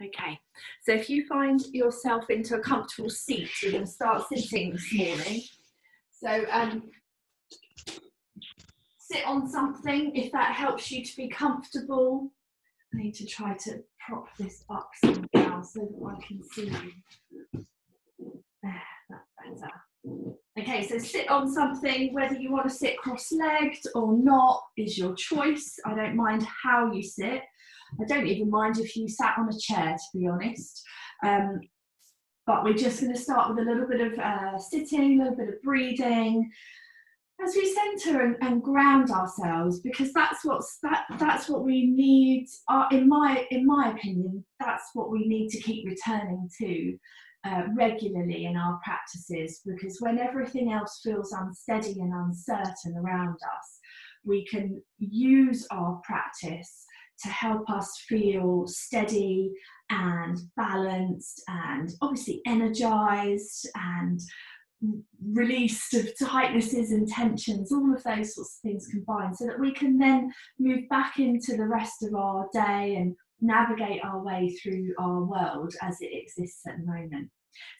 Okay, so if you find yourself into a comfortable seat, we're going to start sitting this morning. So um, sit on something if that helps you to be comfortable. I need to try to prop this up somehow so that I can see you. There, that's better. Okay, so sit on something, whether you want to sit cross legged or not is your choice. I don't mind how you sit. I don't even mind if you sat on a chair, to be honest. Um, but we're just going to start with a little bit of uh, sitting, a little bit of breathing, as we center and, and, ground ourselves because that's what's that that's what we need uh, in my in my opinion that's what we need to keep returning to uh, regularly in our practices because when everything else feels unsteady and uncertain around us we can use our practice to help us feel steady and balanced and obviously energized and released of tightnesses and tensions, all of those sorts of things combined, so that we can then move back into the rest of our day and navigate our way through our world as it exists at the moment.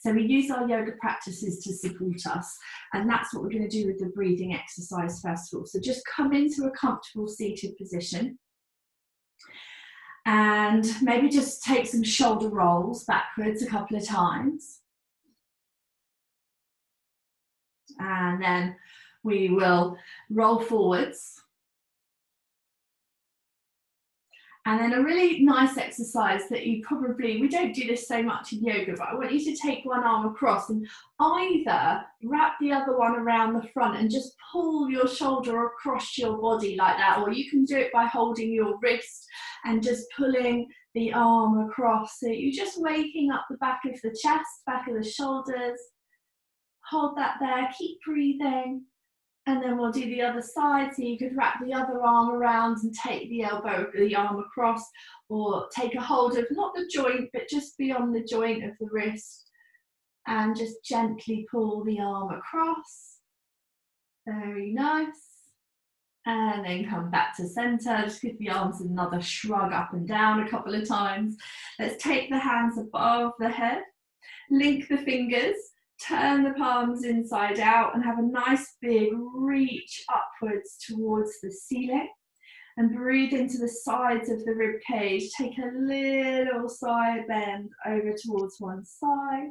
So we use our yoga practices to support us, and that's what we're going to do with the breathing exercise first of all. So just come into a comfortable seated position and maybe just take some shoulder rolls backwards a couple of times. And then we will roll forwards And then a really nice exercise that you probably, we don't do this so much in yoga, but I want you to take one arm across and either wrap the other one around the front and just pull your shoulder across your body like that, or you can do it by holding your wrist and just pulling the arm across. So you're just waking up the back of the chest, back of the shoulders. Hold that there, keep breathing and then we'll do the other side so you could wrap the other arm around and take the elbow the arm across or take a hold of not the joint but just beyond the joint of the wrist and just gently pull the arm across. Very nice. And then come back to center. Just give the arms another shrug up and down a couple of times. Let's take the hands above the head. Link the fingers turn the palms inside out and have a nice big reach upwards towards the ceiling and breathe into the sides of the rib cage. Take a little side bend over towards one side.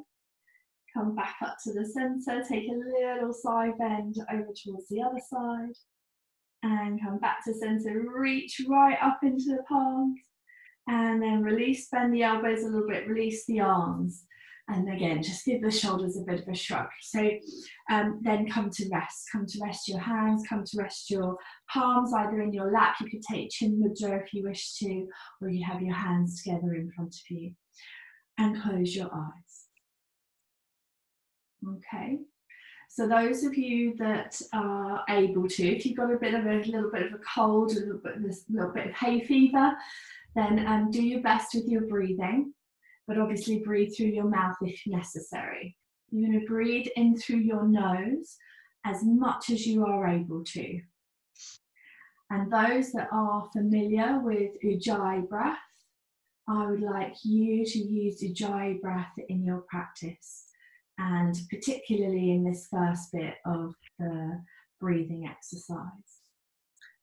Come back up to the center, take a little side bend over towards the other side. And come back to center, reach right up into the palms. And then release, bend the elbows a little bit, release the arms. And again, just give the shoulders a bit of a shrug. So um, then come to rest. Come to rest your hands, come to rest your palms either in your lap. You could take chin mudra if you wish to, or you have your hands together in front of you. And close your eyes. Okay. So those of you that are able to, if you've got a bit of a little bit of a cold, a little bit, a little bit of hay fever, then um, do your best with your breathing but obviously breathe through your mouth if necessary. You're going to breathe in through your nose as much as you are able to. And those that are familiar with Ujjayi breath, I would like you to use Ujjayi breath in your practice, and particularly in this first bit of the breathing exercise.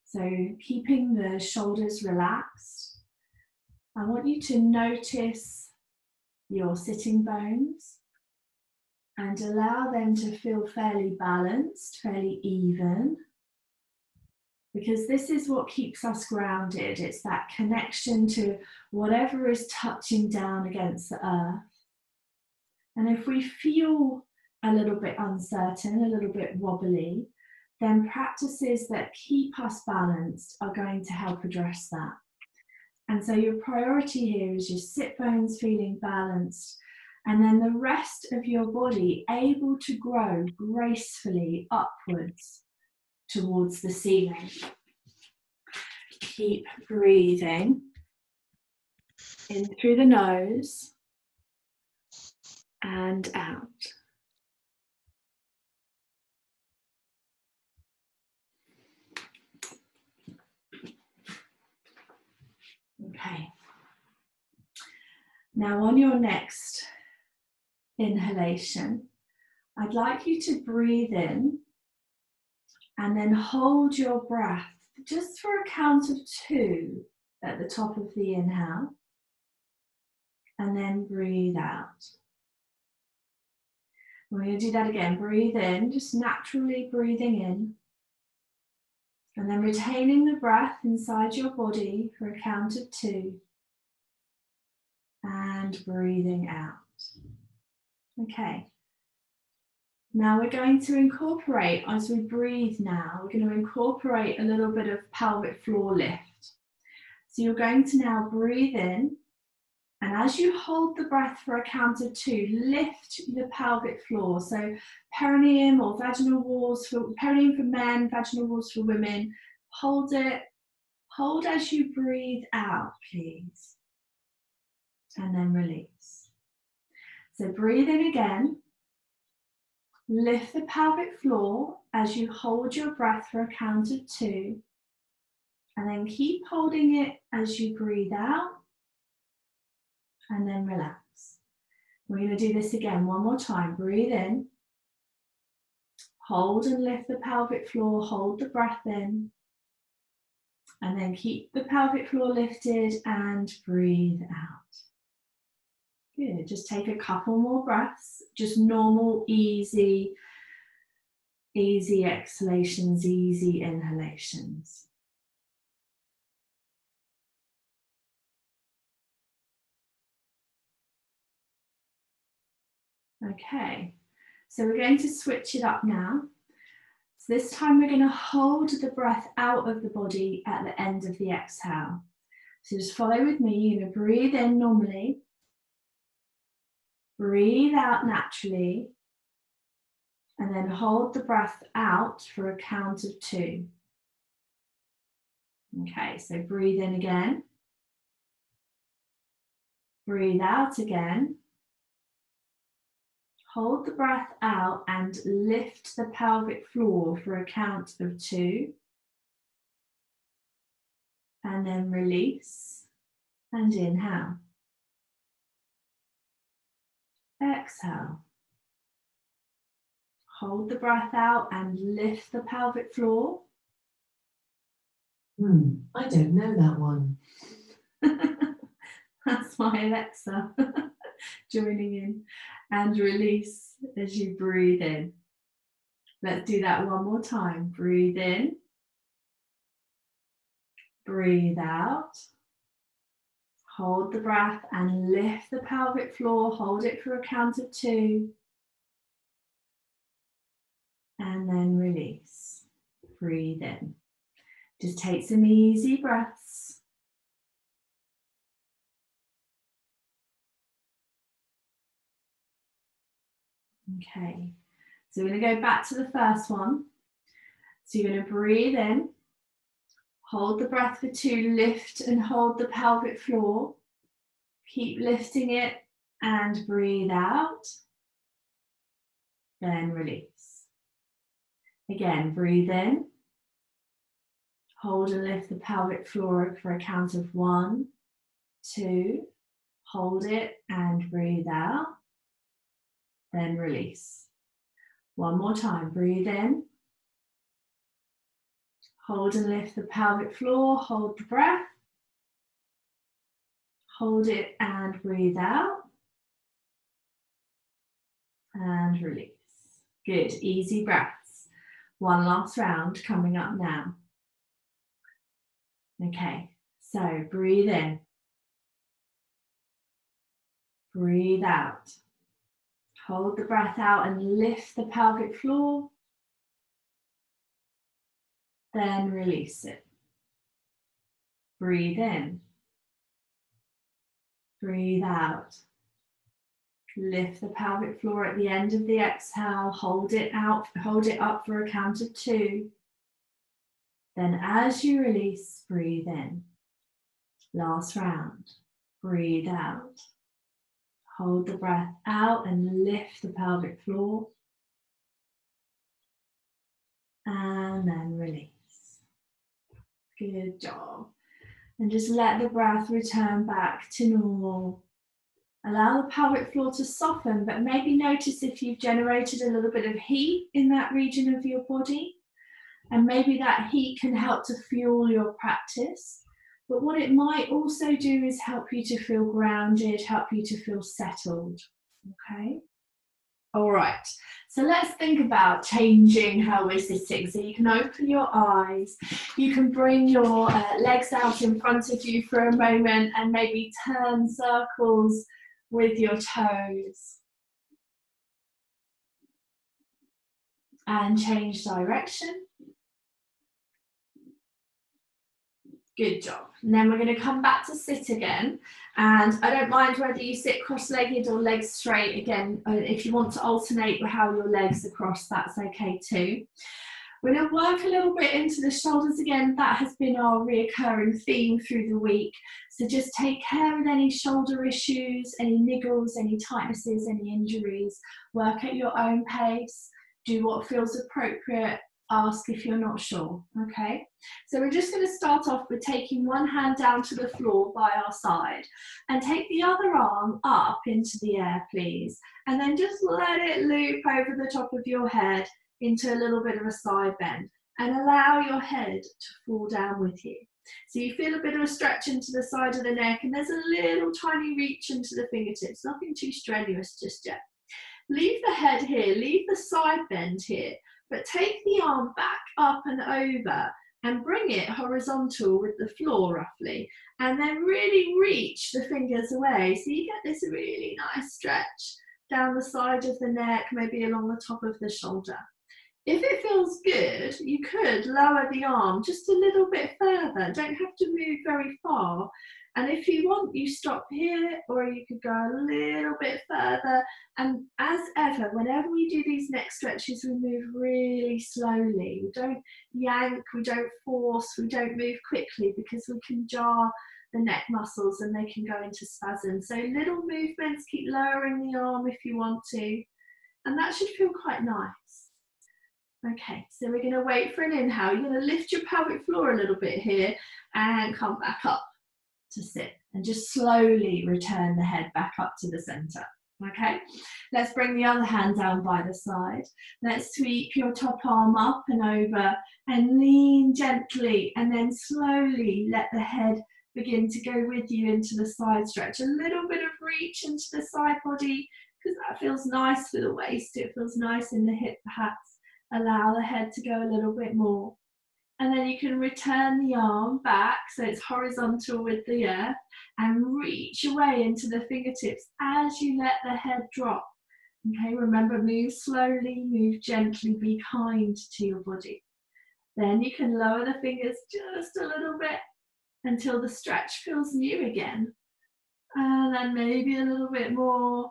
So, keeping the shoulders relaxed, I want you to notice your sitting bones and allow them to feel fairly balanced, fairly even. Because this is what keeps us grounded. It's that connection to whatever is touching down against the earth. And if we feel a little bit uncertain, a little bit wobbly, then practices that keep us balanced are going to help address that. And so your priority here is your sit bones feeling balanced, and then the rest of your body able to grow gracefully upwards towards the ceiling. Keep breathing in through the nose and out. Okay. Now, on your next inhalation, I'd like you to breathe in and then hold your breath just for a count of two at the top of the inhale and then breathe out. We're going to do that again. Breathe in, just naturally breathing in. And then retaining the breath inside your body for a count of two. And breathing out. Okay. Now we're going to incorporate, as we breathe now, we're going to incorporate a little bit of pelvic floor lift. So you're going to now breathe in, and as you hold the breath for a count of two, lift the pelvic floor. So perineum or vaginal walls for perineum for men, vaginal walls for women. Hold it. Hold as you breathe out, please. And then release. So breathe in again. Lift the pelvic floor as you hold your breath for a count of two. And then keep holding it as you breathe out. And then relax. We're going to do this again one more time. Breathe in. Hold and lift the pelvic floor. Hold the breath in. And then keep the pelvic floor lifted and breathe out. Good. Just take a couple more breaths, just normal, easy, easy exhalations, easy inhalations. Okay, so we're going to switch it up now. So this time we're going to hold the breath out of the body at the end of the exhale. So just follow with me. You're going to breathe in normally. Breathe out naturally. And then hold the breath out for a count of two. Okay, so breathe in again. Breathe out again. Hold the breath out and lift the pelvic floor for a count of two. And then release and inhale. Exhale. Hold the breath out and lift the pelvic floor. Hmm, I don't know that one. That's my Alexa joining in. And release as you breathe in. Let's do that one more time. Breathe in. Breathe out. Hold the breath and lift the pelvic floor. Hold it for a count of two. And then release. Breathe in. Just take some easy breaths. Okay, so we're going to go back to the first one. So you're going to breathe in. Hold the breath for two, lift and hold the pelvic floor. Keep lifting it and breathe out. Then release. Again, breathe in. Hold and lift the pelvic floor for a count of one, two. Hold it and breathe out. Then release. One more time. Breathe in. Hold and lift the pelvic floor, hold the breath. Hold it and breathe out. And release. Good, easy breaths. One last round coming up now. Okay, so breathe in. Breathe out. Hold the breath out and lift the pelvic floor then release it. Breathe in. Breathe out. Lift the pelvic floor at the end of the exhale. Hold it out, hold it up for a count of two. Then as you release, breathe in. Last round. Breathe out. Hold the breath out and lift the pelvic floor. And then release. Good job. And just let the breath return back to normal. Allow the pelvic floor to soften, but maybe notice if you've generated a little bit of heat in that region of your body. And maybe that heat can help to fuel your practice. But what it might also do is help you to feel grounded, help you to feel settled. Okay? All right. So let's think about changing how we're sitting. So you can open your eyes, you can bring your uh, legs out in front of you for a moment and maybe turn circles with your toes. And change direction. Good job. And then we're going to come back to sit again. And I don't mind whether you sit cross-legged or legs straight. Again, uh, if you want to alternate how your legs are crossed, that's okay too. We're going to work a little bit into the shoulders again. That has been our reoccurring theme through the week. So just take care of any shoulder issues, any niggles, any tightnesses, any injuries. Work at your own pace. Do what feels appropriate ask if you're not sure, okay? So we're just going to start off with taking one hand down to the floor by our side and take the other arm up into the air, please. And then just let it loop over the top of your head into a little bit of a side bend and allow your head to fall down with you. So you feel a bit of a stretch into the side of the neck and there's a little tiny reach into the fingertips, nothing too strenuous just yet. Leave the head here, leave the side bend here, but take the arm back up and over and bring it horizontal with the floor roughly and then really reach the fingers away. So you get this really nice stretch down the side of the neck maybe along the top of the shoulder. If it feels good you could lower the arm just a little bit further. Don't have to move very far and if you want, you stop here or you could go a little bit further. And as ever, whenever we do these neck stretches, we move really slowly. We don't yank, we don't force, we don't move quickly because we can jar the neck muscles and they can go into spasm. So little movements, keep lowering the arm if you want to. And that should feel quite nice. Okay, so we're going to wait for an inhale. You're going to lift your pelvic floor a little bit here and come back up to sit and just slowly return the head back up to the center. Okay, let's bring the other hand down by the side. Let's sweep your top arm up and over and lean gently and then slowly let the head begin to go with you into the side stretch. A little bit of reach into the side body because that feels nice for the waist. It feels nice in the hip perhaps. Allow the head to go a little bit more. And then you can return the arm back so it's horizontal with the earth and reach away into the fingertips as you let the head drop. Okay, remember, move slowly, move gently, be kind to your body. Then you can lower the fingers just a little bit until the stretch feels new again. And then maybe a little bit more.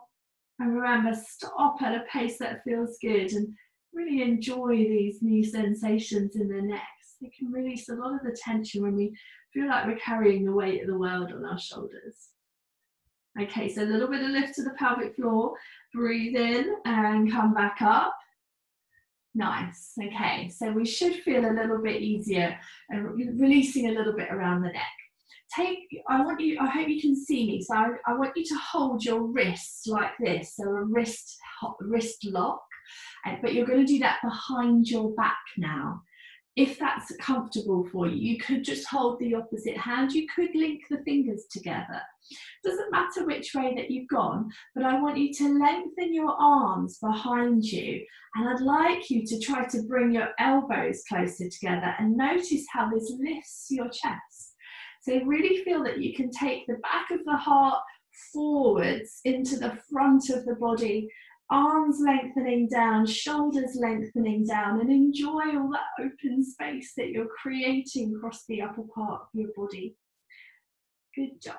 And remember, stop at a pace that feels good and really enjoy these new sensations in the neck it can release a lot of the tension when we feel like we're carrying the weight of the world on our shoulders. Okay, so a little bit of lift to the pelvic floor. Breathe in and come back up. Nice. Okay, so we should feel a little bit easier and releasing a little bit around the neck. Take, I want you, I hope you can see me. So I, I want you to hold your wrists like this. So a wrist, wrist lock, uh, but you're going to do that behind your back now if that's comfortable for you, you could just hold the opposite hand. You could link the fingers together. Doesn't matter which way that you've gone, but I want you to lengthen your arms behind you. And I'd like you to try to bring your elbows closer together and notice how this lifts your chest. So really feel that you can take the back of the heart forwards into the front of the body arms lengthening down, shoulders lengthening down, and enjoy all that open space that you're creating across the upper part of your body. Good job.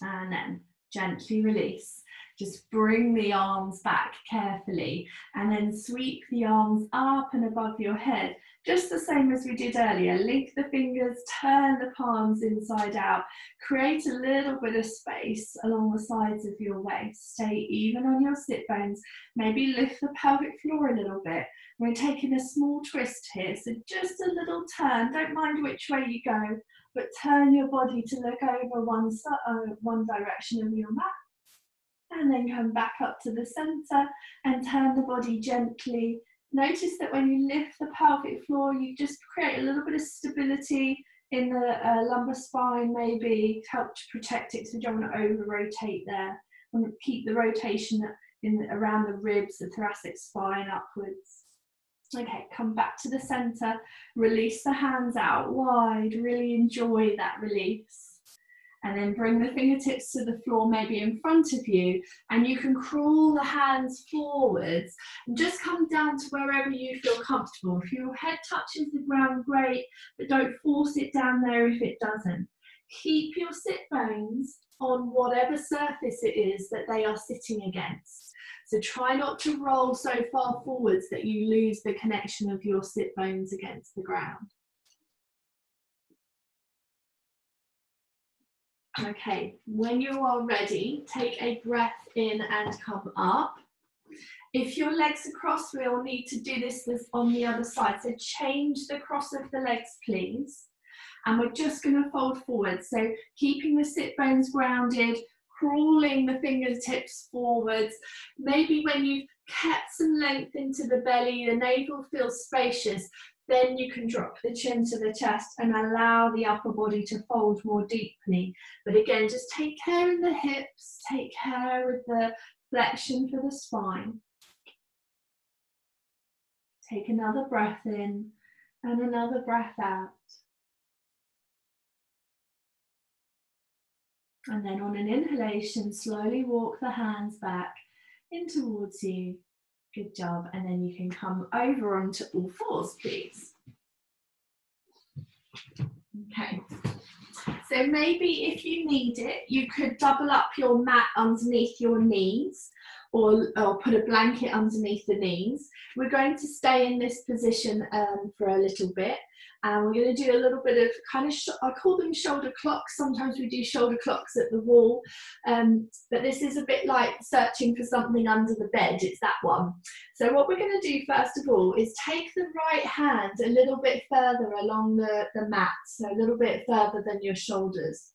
And then gently release. Just bring the arms back carefully and then sweep the arms up and above your head just the same as we did earlier. Link the fingers, turn the palms inside out, create a little bit of space along the sides of your waist. Stay even on your sit bones. Maybe lift the pelvic floor a little bit. We're taking a small twist here, so just a little turn. Don't mind which way you go. but turn your body to look over one, uh, one direction of your mat. And then come back up to the center and turn the body gently. Notice that when you lift the pelvic floor, you just create a little bit of stability in the uh, lumbar spine, maybe help to protect it so you don't want to over rotate there. And keep the rotation in around the ribs, the thoracic spine upwards. Okay, come back to the center, release the hands out wide, really enjoy that release. And then bring the fingertips to the floor, maybe in front of you, and you can crawl the hands forwards and just come down to wherever you feel comfortable. If your head touches the ground, great, but don't force it down there if it doesn't. Keep your sit bones on whatever surface it is that they are sitting against. So try not to roll so far forwards that you lose the connection of your sit bones against the ground. Okay, when you are ready, take a breath in and come up. If your legs are crossed, we'll need to do this on the other side. So change the cross of the legs, please. And we're just going to fold forward. So keeping the sit bones grounded, crawling the fingertips forwards. Maybe when you've kept some length into the belly, the navel feels spacious, then you can drop the chin to the chest and allow the upper body to fold more deeply. But again, just take care in the hips, take care with the flexion for the spine. Take another breath in and another breath out. And then on an inhalation, slowly walk the hands back in towards you. Good job. And then you can come over onto all fours, please. Okay. So maybe if you need it, you could double up your mat underneath your knees or, or put a blanket underneath the knees. We're going to stay in this position um, for a little bit and we're going to do a little bit of kind of, I call them shoulder clocks. Sometimes we do shoulder clocks at the wall, um, but this is a bit like searching for something under the bed. It's that one. So what we're going to do first of all is take the right hand a little bit further along the, the mat, so a little bit further than your shoulders.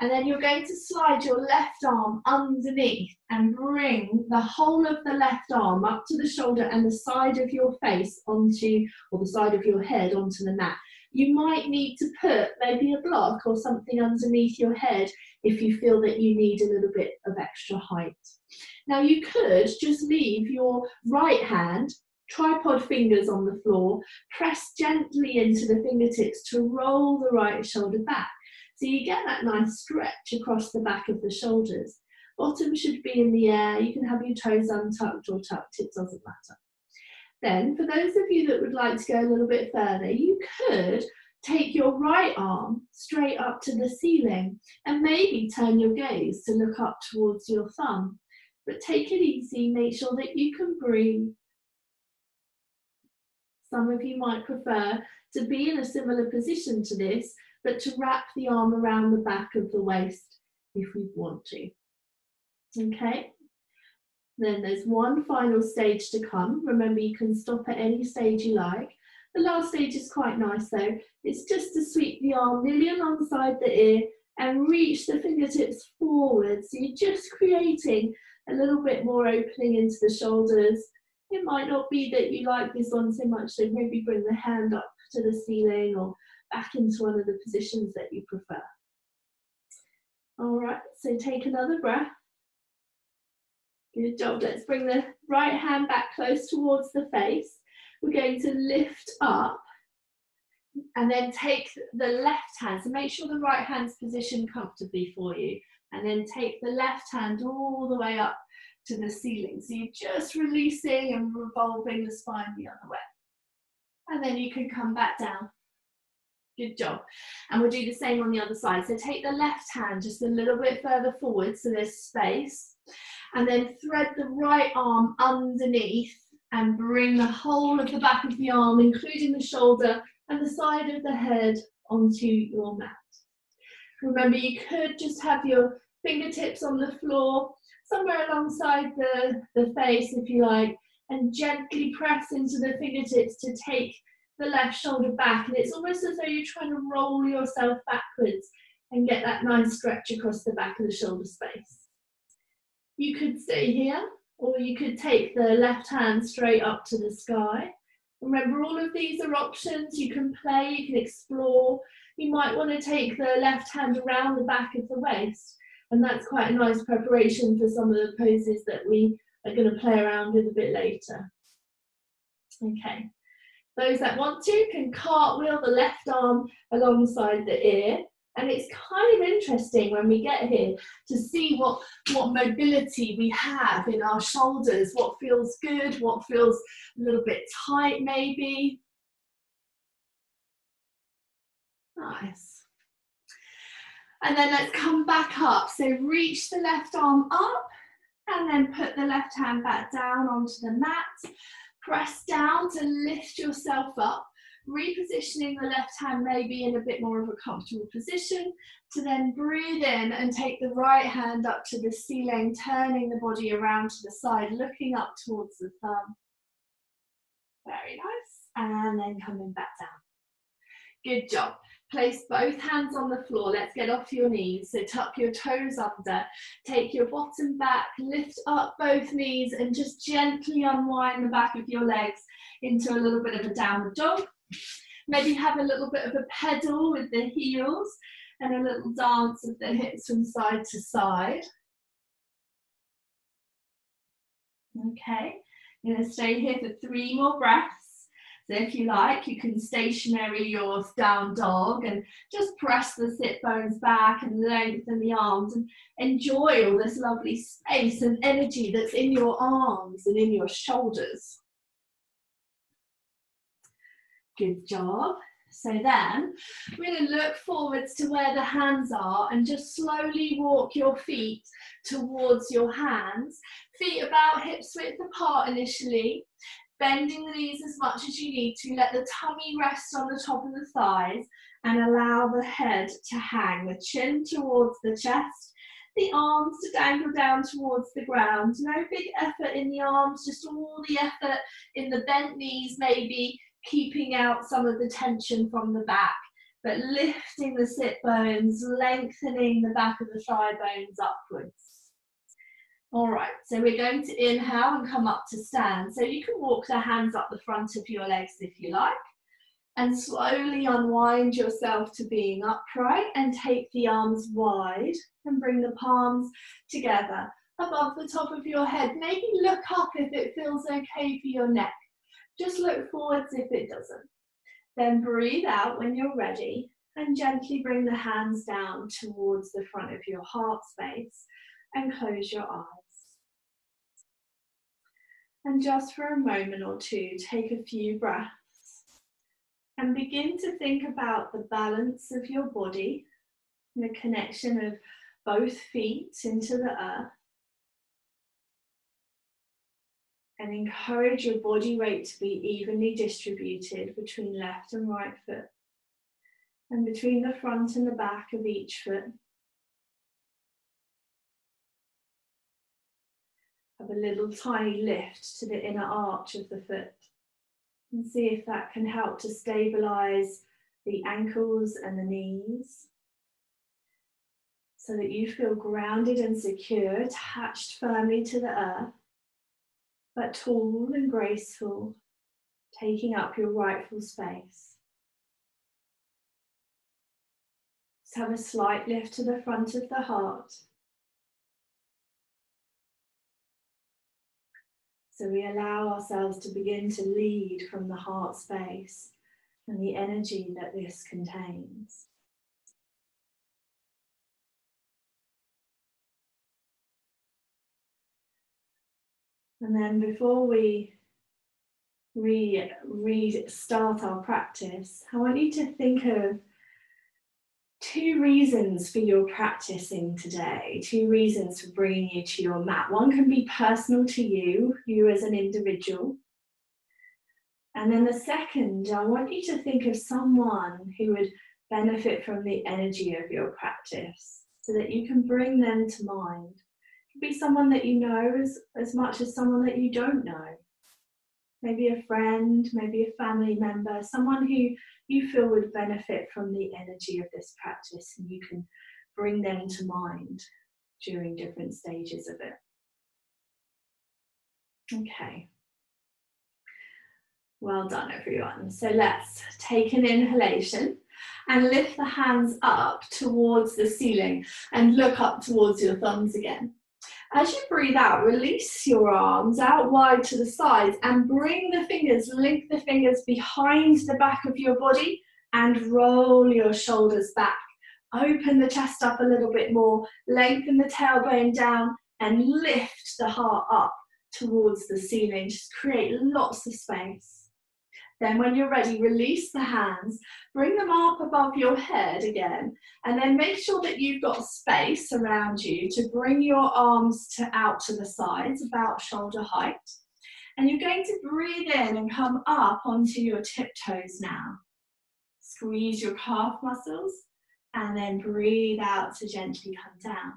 And then you're going to slide your left arm underneath and bring the whole of the left arm up to the shoulder and the side of your face onto, or the side of your head onto the mat. You might need to put maybe a block or something underneath your head if you feel that you need a little bit of extra height. Now you could just leave your right hand tripod fingers on the floor, press gently into the fingertips to roll the right shoulder back. So you get that nice stretch across the back of the shoulders. Bottom should be in the air. You can have your toes untucked or tucked, it doesn't matter. Then, for those of you that would like to go a little bit further, you could take your right arm straight up to the ceiling and maybe turn your gaze to look up towards your thumb. But take it easy, make sure that you can breathe. Some of you might prefer to be in a similar position to this but to wrap the arm around the back of the waist if we want to. Okay, then there's one final stage to come. Remember, you can stop at any stage you like. The last stage is quite nice though. It's just to sweep the arm nearly alongside the ear and reach the fingertips forward. So you're just creating a little bit more opening into the shoulders. It might not be that you like this one so much, so maybe bring the hand up to the ceiling or back into one of the positions that you prefer. All right, so take another breath. Good job. Let's bring the right hand back close towards the face. We're going to lift up and then take the left hand. So make sure the right hand's positioned comfortably for you. And then take the left hand all the way up to the ceiling. So you're just releasing and revolving the spine the other way. And then you can come back down Good job. And we'll do the same on the other side. So take the left hand just a little bit further forward so there's space. And then thread the right arm underneath and bring the whole of the back of the arm, including the shoulder and the side of the head, onto your mat. Remember, you could just have your fingertips on the floor, somewhere alongside the, the face, if you like, and gently press into the fingertips to take the left shoulder back, and it's almost as though you're trying to roll yourself backwards and get that nice stretch across the back of the shoulder space. You could stay here, or you could take the left hand straight up to the sky. Remember, all of these are options. You can play, you can explore. You might want to take the left hand around the back of the waist, and that's quite a nice preparation for some of the poses that we are going to play around with a bit later. Okay, those that want to can cartwheel the left arm alongside the ear and it's kind of interesting when we get here to see what, what mobility we have in our shoulders, what feels good, what feels a little bit tight maybe. Nice. And then let's come back up. So reach the left arm up and then put the left hand back down onto the mat. Press down to lift yourself up repositioning the left hand maybe in a bit more of a comfortable position to then breathe in and take the right hand up to the ceiling, turning the body around to the side, looking up towards the thumb. Very nice. And then coming back down. Good job. Place both hands on the floor. Let's get off your knees. So tuck your toes under. Take your bottom back. Lift up both knees and just gently unwind the back of your legs into a little bit of a downward dog. Maybe have a little bit of a pedal with the heels and a little dance of the hips from side to side. Okay, I'm going to stay here for three more breaths. If you like, you can stationary your down dog and just press the sit bones back and lengthen the arms and enjoy all this lovely space and energy that's in your arms and in your shoulders. Good job. So then we're going to look forwards to where the hands are and just slowly walk your feet towards your hands. Feet about hips width apart initially, bending the knees as much as you need to. Let the tummy rest on the top of the thighs and allow the head to hang, the chin towards the chest, the arms to dangle down towards the ground. No big effort in the arms, just all the effort in the bent knees maybe keeping out some of the tension from the back, but lifting the sit bones, lengthening the back of the thigh bones upwards. All right, so we're going to inhale and come up to stand. So you can walk the hands up the front of your legs if you like, and slowly unwind yourself to being upright and take the arms wide and bring the palms together above the top of your head. Maybe look up if it feels okay for your neck. Just look forwards if it doesn't. Then breathe out when you're ready and gently bring the hands down towards the front of your heart space and close your eyes. And just for a moment or two, take a few breaths. And begin to think about the balance of your body, the connection of both feet into the earth, and encourage your body weight to be evenly distributed between left and right foot. And between the front and the back of each foot. Have a little tiny lift to the inner arch of the foot and see if that can help to stabilize the ankles and the knees so that you feel grounded and secure, attached firmly to the earth but tall and graceful, taking up your rightful space. Just have a slight lift to the front of the heart. So we allow ourselves to begin to lead from the heart space and the energy that this contains. And then before we re restart our practice, I want you to think of two reasons for your practicing today, two reasons for bringing you to your mat. One can be personal to you, you as an individual. And then the second, I want you to think of someone who would benefit from the energy of your practice so that you can bring them to mind Could be someone that you know as, as much as someone that you don't know. maybe a friend, maybe a family member, someone who you feel would benefit from the energy of this practice, and you can bring them to mind during different stages of it. Okay. Well done, everyone. So let's take an inhalation and lift the hands up towards the ceiling and look up towards your thumbs again. As you breathe out, release your arms out wide to the sides and bring the fingers, link the fingers behind the back of your body and roll your shoulders back. Open the chest up a little bit more, lengthen the tailbone down and lift the heart up towards the ceiling. Just create lots of space. Then when you're ready, release the hands, bring them up above your head again, and then make sure that you've got space around you to bring your arms to out to the sides, about shoulder height. And you're going to breathe in and come up onto your tiptoes now. Squeeze your calf muscles and then breathe out to gently come down.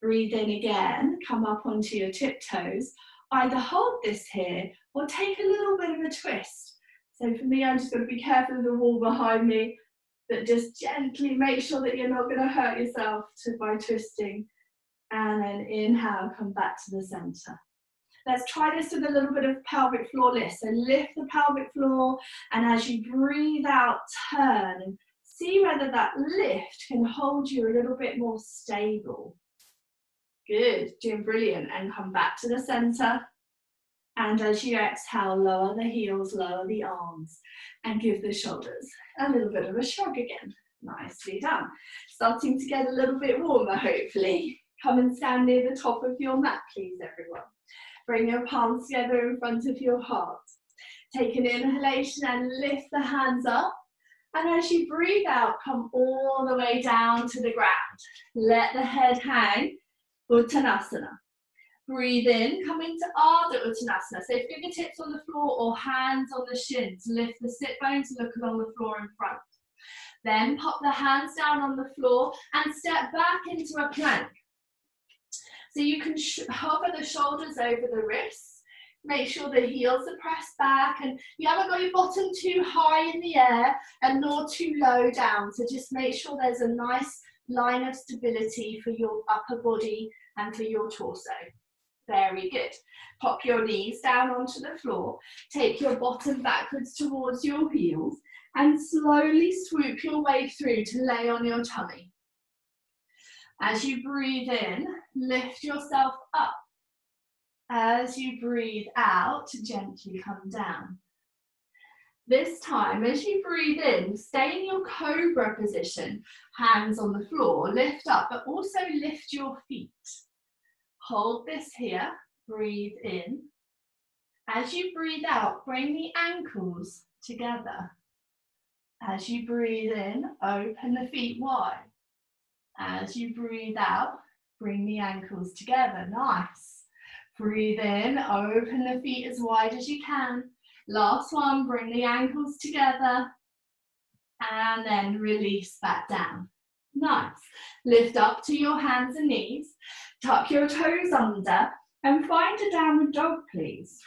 Breathe in again, come up onto your tiptoes. Either hold this here or take a little bit of a twist. So for me, I'm just going to be careful of the wall behind me, but just gently make sure that you're not going to hurt yourself by twisting. And then inhale, come back to the center. Let's try this with a little bit of pelvic floor lift. So lift the pelvic floor, and as you breathe out, turn and see whether that lift can hold you a little bit more stable. Good, doing brilliant. And come back to the center. And as you exhale, lower the heels, lower the arms, and give the shoulders a little bit of a shrug again. Nicely done. Starting to get a little bit warmer, hopefully. Come and stand near the top of your mat, please, everyone. Bring your palms together in front of your heart. Take an inhalation and lift the hands up. And as you breathe out, come all the way down to the ground. Let the head hang, Uttanasana. Breathe in, come into Ardha Uttanasana. So fingertips on the floor or hands on the shins. Lift the sit bones, look along the floor in front. Then pop the hands down on the floor and step back into a plank. So you can hover the shoulders over the wrists. Make sure the heels are pressed back and you haven't got your bottom too high in the air and nor too low down. So just make sure there's a nice line of stability for your upper body and for your torso. Very good. Pop your knees down onto the floor. Take your bottom backwards towards your heels and slowly swoop your way through to lay on your tummy. As you breathe in, lift yourself up. As you breathe out, gently come down. This time, as you breathe in, stay in your cobra position, hands on the floor, lift up, but also lift your feet. Hold this here, breathe in. As you breathe out, bring the ankles together. As you breathe in, open the feet wide. As you breathe out, bring the ankles together. Nice. Breathe in, open the feet as wide as you can. Last one, bring the ankles together. And then release back down. Nice. Lift up to your hands and knees. Tuck your toes under and find a downward dog, please.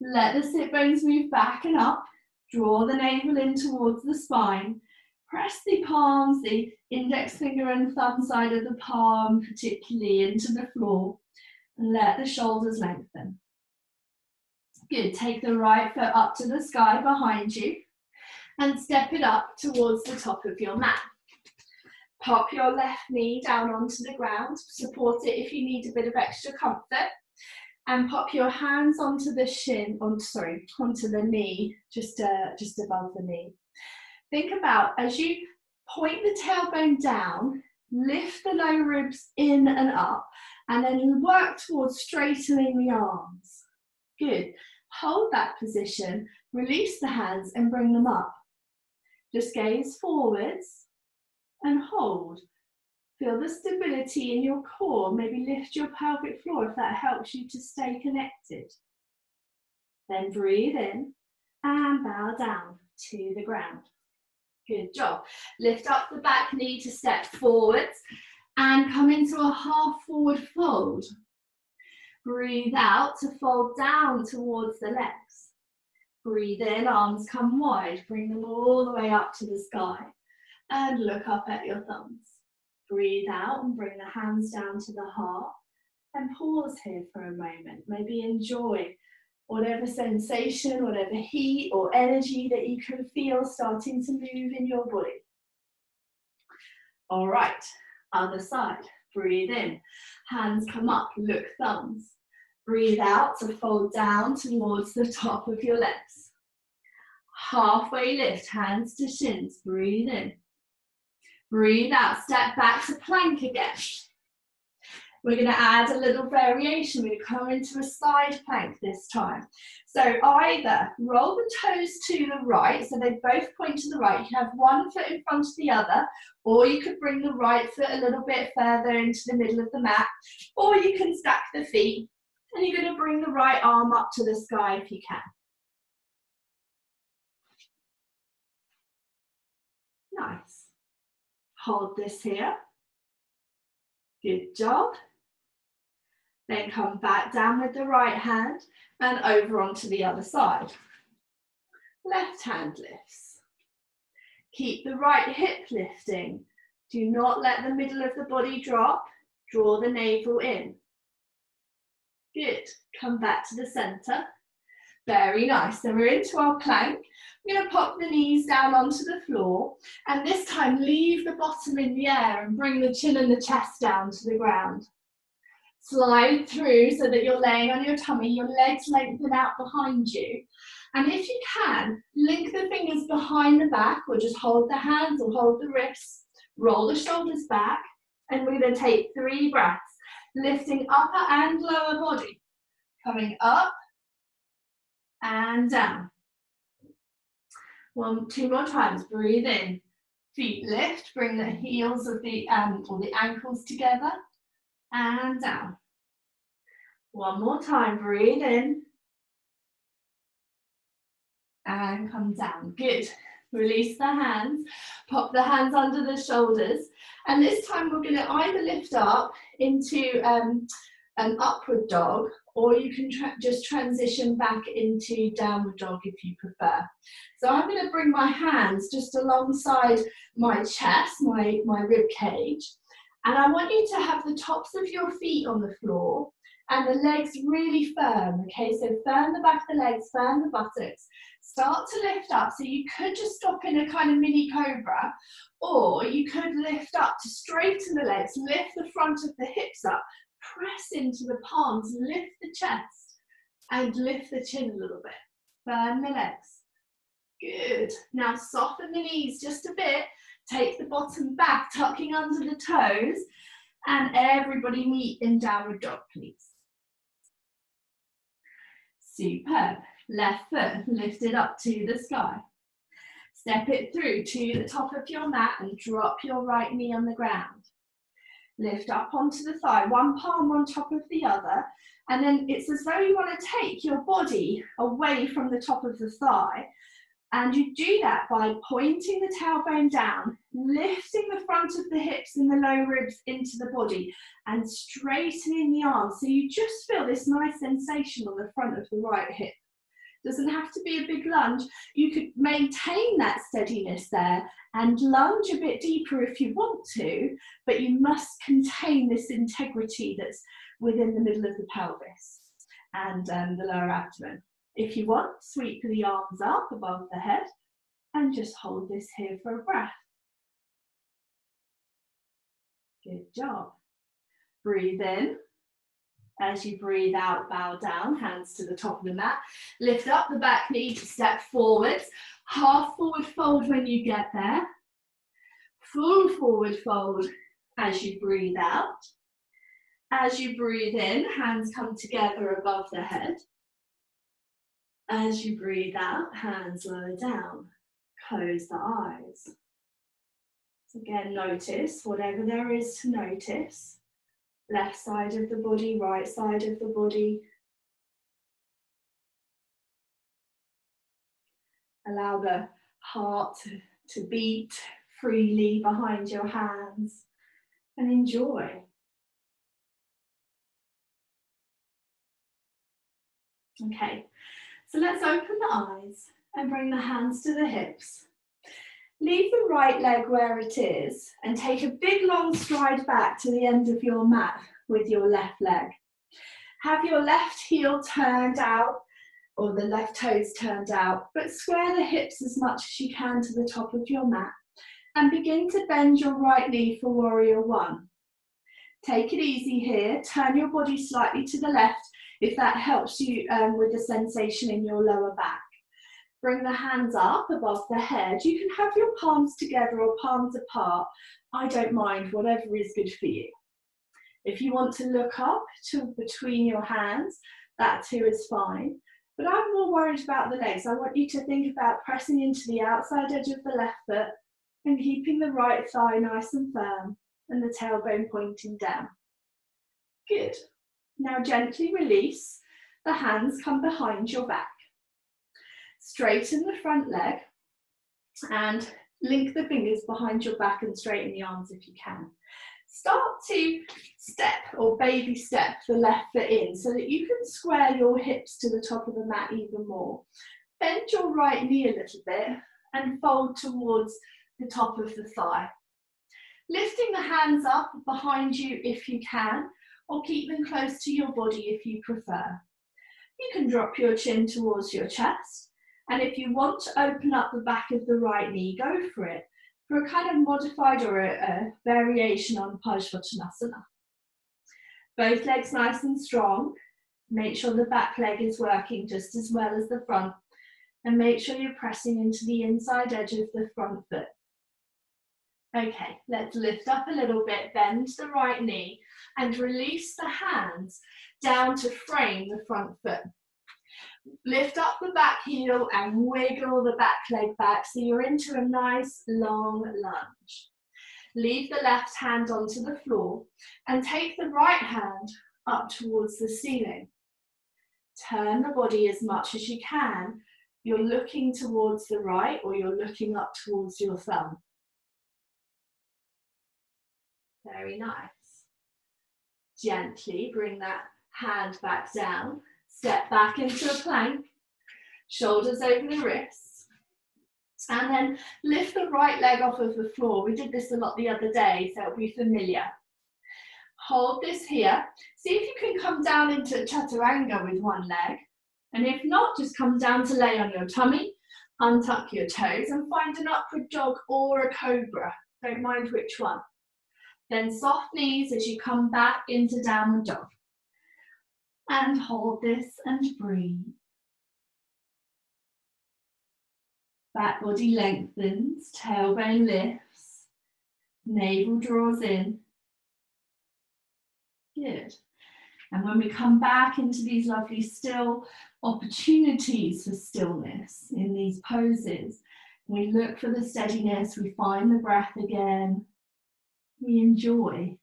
Let the sit bones move back and up. Draw the navel in towards the spine. Press the palms, the index finger and thumb side of the palm, particularly into the floor. And let the shoulders lengthen. Good. Take the right foot up to the sky behind you and step it up towards the top of your mat. Pop your left knee down onto the ground, support it if you need a bit of extra comfort, and pop your hands onto the shin, on sorry, onto the knee, just uh, just above the knee. Think about as you point the tailbone down, lift the low ribs in and up, and then work towards straightening the arms. Good. Hold that position, release the hands, and bring them up. Just gaze forwards and hold. Feel the stability in your core. Maybe lift your pelvic floor if that helps you to stay connected. Then breathe in and bow down to the ground. Good job. Lift up the back knee to step forwards and come into a half forward fold. Breathe out to fold down towards the legs. Breathe in, arms come wide, bring them all the way up to the sky. And look up at your thumbs. Breathe out and bring the hands down to the heart. And pause here for a moment. Maybe enjoy whatever sensation, whatever heat or energy that you can feel starting to move in your body. All right, other side. Breathe in. Hands come up, look thumbs. Breathe out to fold down towards the top of your legs. Halfway lift, hands to shins. Breathe in. Breathe out, step back to plank again. We're going to add a little variation. We're going to come into a side plank this time. So either roll the toes to the right, so they both point to the right. You have one foot in front of the other, or you could bring the right foot a little bit further into the middle of the mat, or you can stack the feet and you're going to bring the right arm up to the sky if you can. Nice. Hold this here. Good job. Then come back down with the right hand and over onto the other side. Left hand lifts. Keep the right hip lifting. Do not let the middle of the body drop. Draw the navel in. Good. Come back to the center. Very nice. So we're into our plank. We're going to pop the knees down onto the floor and this time leave the bottom in the air and bring the chin and the chest down to the ground. Slide through so that you're laying on your tummy, your legs lengthen out behind you. And if you can, link the fingers behind the back or just hold the hands or hold the wrists, roll the shoulders back, and we're going to take three breaths lifting upper and lower body. Coming up and down. One, two more times. Breathe in. Feet lift. Bring the heels of the um, or the ankles together and down. One more time. Breathe in and come down. Good. Release the hands, pop the hands under the shoulders. And this time we're gonna either lift up into um, an upward dog or you can tra just transition back into downward dog if you prefer. So I'm going to bring my hands just alongside my chest, my, my rib cage, and I want you to have the tops of your feet on the floor and the legs really firm, okay? So firm the back of the legs, firm the buttocks. Start to lift up. So you could just stop in a kind of mini cobra, or you could lift up to straighten the legs, lift the front of the hips up, press into the palms, lift the chest, and lift the chin a little bit. Burn the legs. Good. Now soften the knees just a bit. Take the bottom back, tucking under the toes, and everybody meet in downward dog, please. Superb. Left foot lifted up to the sky. Step it through to the top of your mat and drop your right knee on the ground. Lift up onto the thigh, one palm on top of the other. And then it's as though you want to take your body away from the top of the thigh and you do that by pointing the tailbone down, lifting the front of the hips and the low ribs into the body, and straightening the arms. So you just feel this nice sensation on the front of the right hip. Doesn't have to be a big lunge. You could maintain that steadiness there and lunge a bit deeper if you want to, but you must contain this integrity that's within the middle of the pelvis and um, the lower abdomen. If you want, sweep the arms up above the head and just hold this here for a breath. Good job. Breathe in. As you breathe out, bow down, hands to the top of the mat. Lift up the back knee to step forwards. Half forward fold when you get there. Full forward fold as you breathe out. As you breathe in, hands come together above the head. As you breathe out, hands lower down. Close the eyes. Again, notice whatever there is to notice. Left side of the body, right side of the body. Allow the heart to, beat freely behind your hands and enjoy. Okay, so let's open the eyes and bring the hands to the hips. Leave the right leg where it is and take a big long stride back to the end of your mat with your left leg. Have your left heel turned out or the left toes turned out, but square the hips as much as you can to the top of your mat and begin to bend your right knee for warrior one. Take it easy here, turn your body slightly to the left if that helps you um, with the sensation in your lower back. Bring the hands up above the head. You can have your palms together or palms apart. I don't mind, whatever is good for you. If you want to look up to between your hands, that too is fine. But I'm more worried about the legs. I want you to think about pressing into the outside edge of the left foot and keeping the right thigh nice and firm and the tailbone pointing down. Good. Now gently release. The hands come behind your back. Straighten the front leg and link the fingers behind your back and straighten the arms if you can. Start to step or baby step the left foot in so that you can square your hips to the top of the mat even more. Bend your right knee a little bit and fold towards the top of the thigh. Lifting the hands up behind you if you can, or keep them close to your body if you prefer. You can drop your chin towards your chest, and if you want to open up the back of the right knee, go for it, for a kind of modified or a, a variation on Parsvottanasana. Both legs nice and strong. Make sure the back leg is working just as well as the front, and make sure you're pressing into the inside edge of the front foot. Okay, let's lift up a little bit, bend the right knee and release the hands down to frame the front foot. Lift up the back heel and wiggle the back leg back so you're into a nice long lunge. Leave the left hand onto the floor and take the right hand up towards the ceiling. Turn the body as much as you can. You're looking towards the right or you're looking up towards your thumb. Very nice. Gently bring that hand back down. Step back into a plank. Shoulders over the wrists. And then lift the right leg off of the floor. We did this a lot the other day, so it'll be familiar. Hold this here. See if you can come down into chaturanga with one leg. And if not, just come down to lay on your tummy, untuck your toes and find an upward dog or a cobra. Don't mind which one. Then soft knees as you come back into downward dog. And hold this and breathe. Back body lengthens, tailbone lifts, navel draws in. Good. And when we come back into these lovely still opportunities for stillness in these poses, we look for the steadiness, we find the breath again, we enjoy.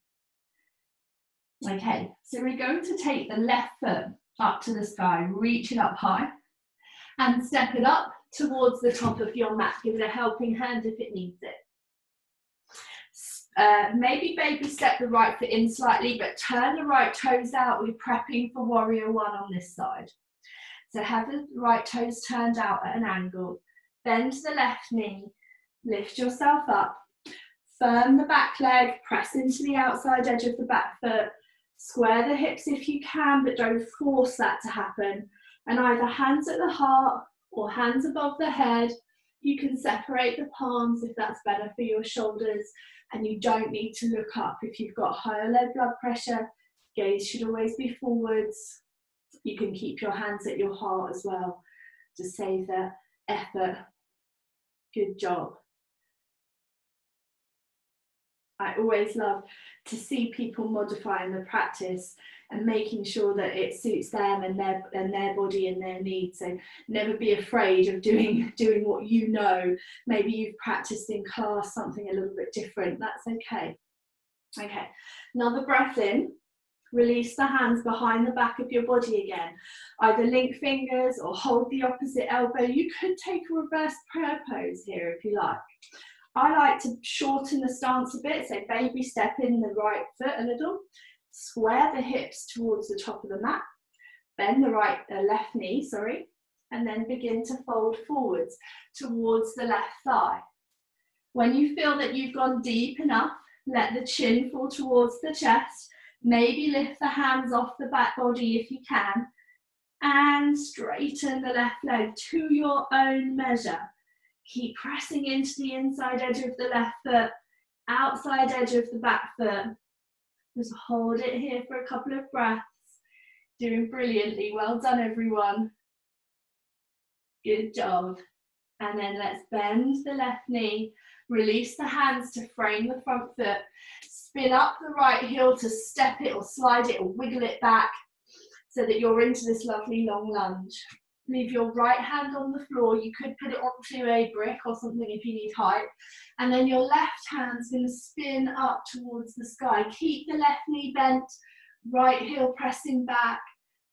Okay, so we're going to take the left foot up to the sky, reach it up high, and step it up towards the top of your mat. Give it a helping hand if it needs it. Uh, maybe baby step the right foot in slightly, but turn the right toes out. We're prepping for warrior one on this side. So have the right toes turned out at an angle. Bend the left knee, lift yourself up, Firm the back leg, press into the outside edge of the back foot. Square the hips if you can, but don't force that to happen. And either hands at the heart or hands above the head. You can separate the palms if that's better for your shoulders. And you don't need to look up. If you've got higher low blood pressure, gaze should always be forwards. You can keep your hands at your heart as well to save the effort. Good job. I always love to see people modifying the practice and making sure that it suits them and their and their body and their needs. So never be afraid of doing doing what you know. Maybe you've practiced in class something a little bit different. That's okay. Okay, another breath in. Release the hands behind the back of your body again. Either link fingers or hold the opposite elbow. You could take a reverse prayer pose here if you like. I like to shorten the stance a bit, so baby step in the right foot a little, square the hips towards the top of the mat, bend the right, left knee, sorry, and then begin to fold forwards towards the left thigh. When you feel that you've gone deep enough, let the chin fall towards the chest. Maybe lift the hands off the back body if you can. And straighten the left leg to your own measure. Keep pressing into the inside edge of the left foot, outside edge of the back foot. Just hold it here for a couple of breaths. Doing brilliantly. Well done, everyone. Good job. And then let's bend the left knee, release the hands to frame the front foot, spin up the right heel to step it or slide it or wiggle it back so that you're into this lovely long lunge. Leave your right hand on the floor. You could put it onto a brick or something if you need height. And then your left hand's going to spin up towards the sky. Keep the left knee bent, right heel pressing back.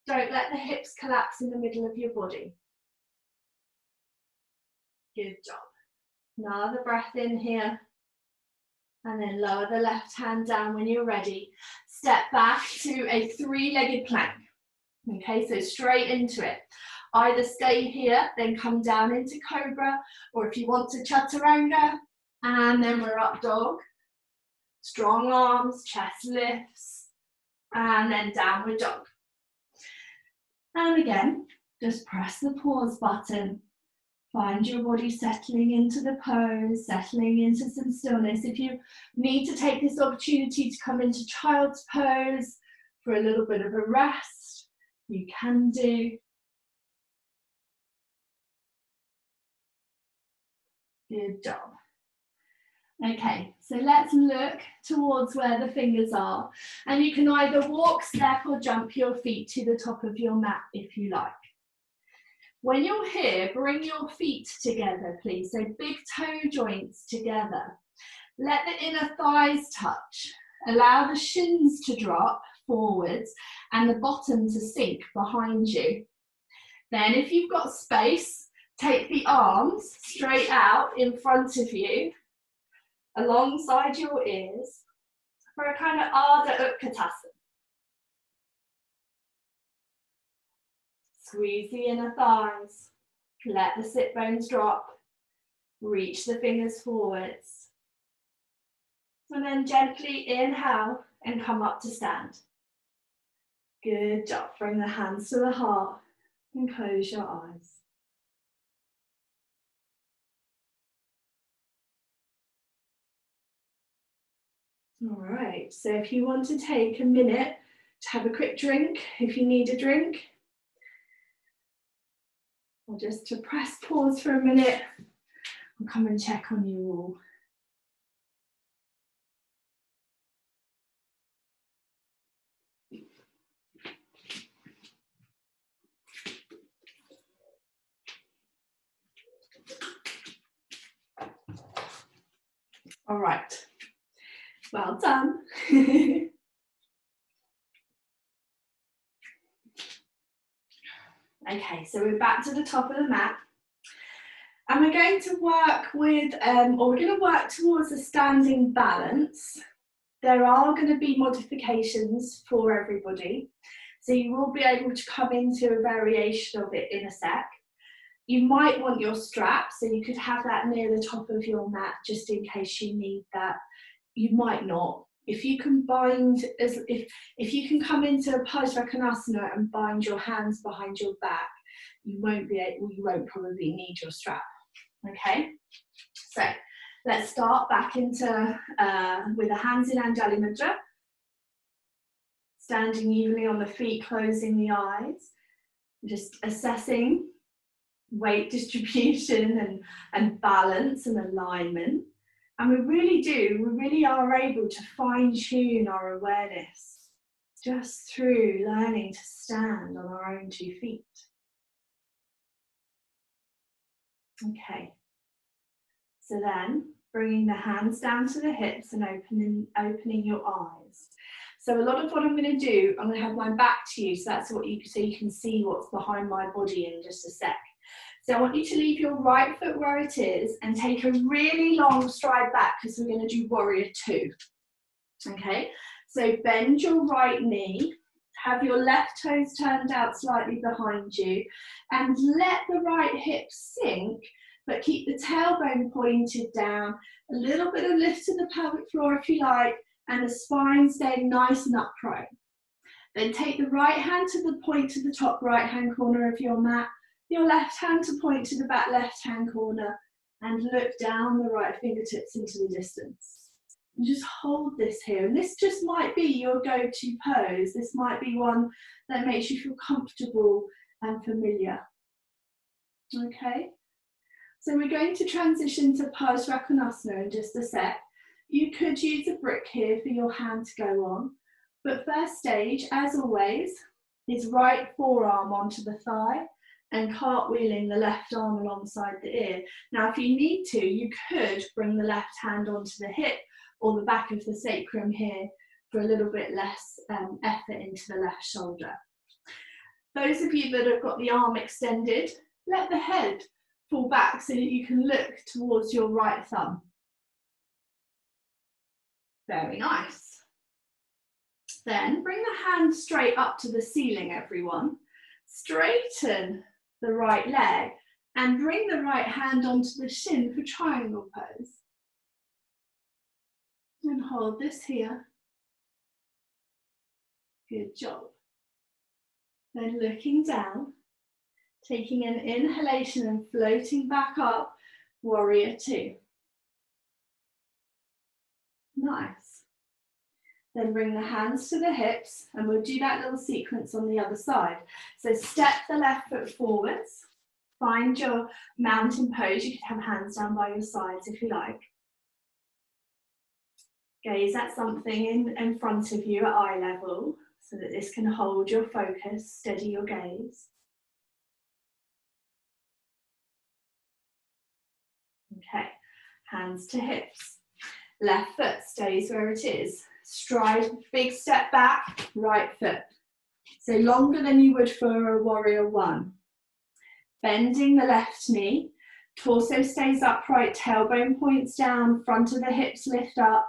Don't let the hips collapse in the middle of your body. Good job. Another breath in here. And then lower the left hand down when you're ready. Step back to a three-legged plank. Okay, so straight into it. Either stay here, then come down into cobra, or if you want to chaturanga, and then we're up dog. Strong arms, chest lifts, and then downward dog. And again, just press the pause button Find your body settling into the pose, settling into some stillness. If you need to take this opportunity to come into child's pose for a little bit of a rest, you can do. Good job. Okay, so let's look towards where the fingers are. And you can either walk, step, or jump your feet to the top of your mat if you like. When you're here, bring your feet together, please. So big toe joints together. Let the inner thighs touch. Allow the shins to drop forwards and the bottom to sink behind you. Then if you've got space, take the arms straight out in front of you, alongside your ears, for a kind of Ardha Utkatasana. Squeeze the inner thighs. Let the sit bones drop. Reach the fingers forwards. And then gently inhale and come up to stand. Good job. Bring the hands to the heart and close your eyes. All right, so if you want to take a minute to have a quick drink, if you need a drink, or just to press pause for a minute and come and check on you all. All right, well done. Okay, so we're back to the top of the mat. And we're going to work with, um, or we're going to work towards a standing balance. There are going to be modifications for everybody. So you will be able to come into a variation of it in a sec. You might want your strap, so you could have that near the top of your mat just in case you need that. You might not, if you can bind as if if you can come into a Parsvakonasana and bind your hands behind your back, you won't be able, you won't probably need your strap. Okay, so let's start back into uh, with the hands in Anjali Mudra, standing evenly on the feet, closing the eyes, just assessing weight distribution and, and balance and alignment. And we really do, we really are able to fine tune our awareness just through learning to stand on our own two feet. Okay, so then bringing the hands down to the hips and opening, opening your eyes. So a lot of what I'm going to do, I'm going to have my back to you, so that's what you so you can see what's behind my body in just a sec. So I want you to leave your right foot where it is and take a really long stride back because we're going to do warrior two. Okay, so bend your right knee Have your left toes turned out slightly behind you and let the right hip sink, but keep the tailbone pointed down. A little bit of lift to the pelvic floor if you like, and the spine staying nice and upright. Then take the right hand to the point to the top right hand corner of your mat, your left hand to point to the back left hand corner, and look down the right fingertips into the distance. And just hold this here. And this just might be your go to pose. This might be one that makes you feel comfortable and familiar. Okay? So we're going to transition to Parsvakonasana in just a sec. You could use a brick here for your hand to go on. But first stage, as always, is right forearm onto the thigh and cartwheeling the left arm alongside the ear. Now, if you need to, you could bring the left hand onto the hip or the back of the sacrum here for a little bit less um, effort into the left shoulder. Those of you that have got the arm extended, let the head fall back so that you can look towards your right thumb. Very nice. Then bring the hand straight up to the ceiling, everyone. Straighten the right leg and bring the right hand onto the shin for triangle pose. And hold this here. Good job. Then looking down, taking an inhalation and floating back up, warrior two. Nice. Then bring the hands to the hips and we'll do that little sequence on the other side. So step the left foot forwards, find your mountain pose. You could have hands down by your sides if you like. Gaze at something in, in front of you at eye level so that this can hold your focus, steady your gaze. Okay, hands to hips. Left foot stays where it is. Stride, big step back, right foot. So longer than you would for a warrior one. Bending the left knee, torso stays upright, tailbone points down, front of the hips lift up,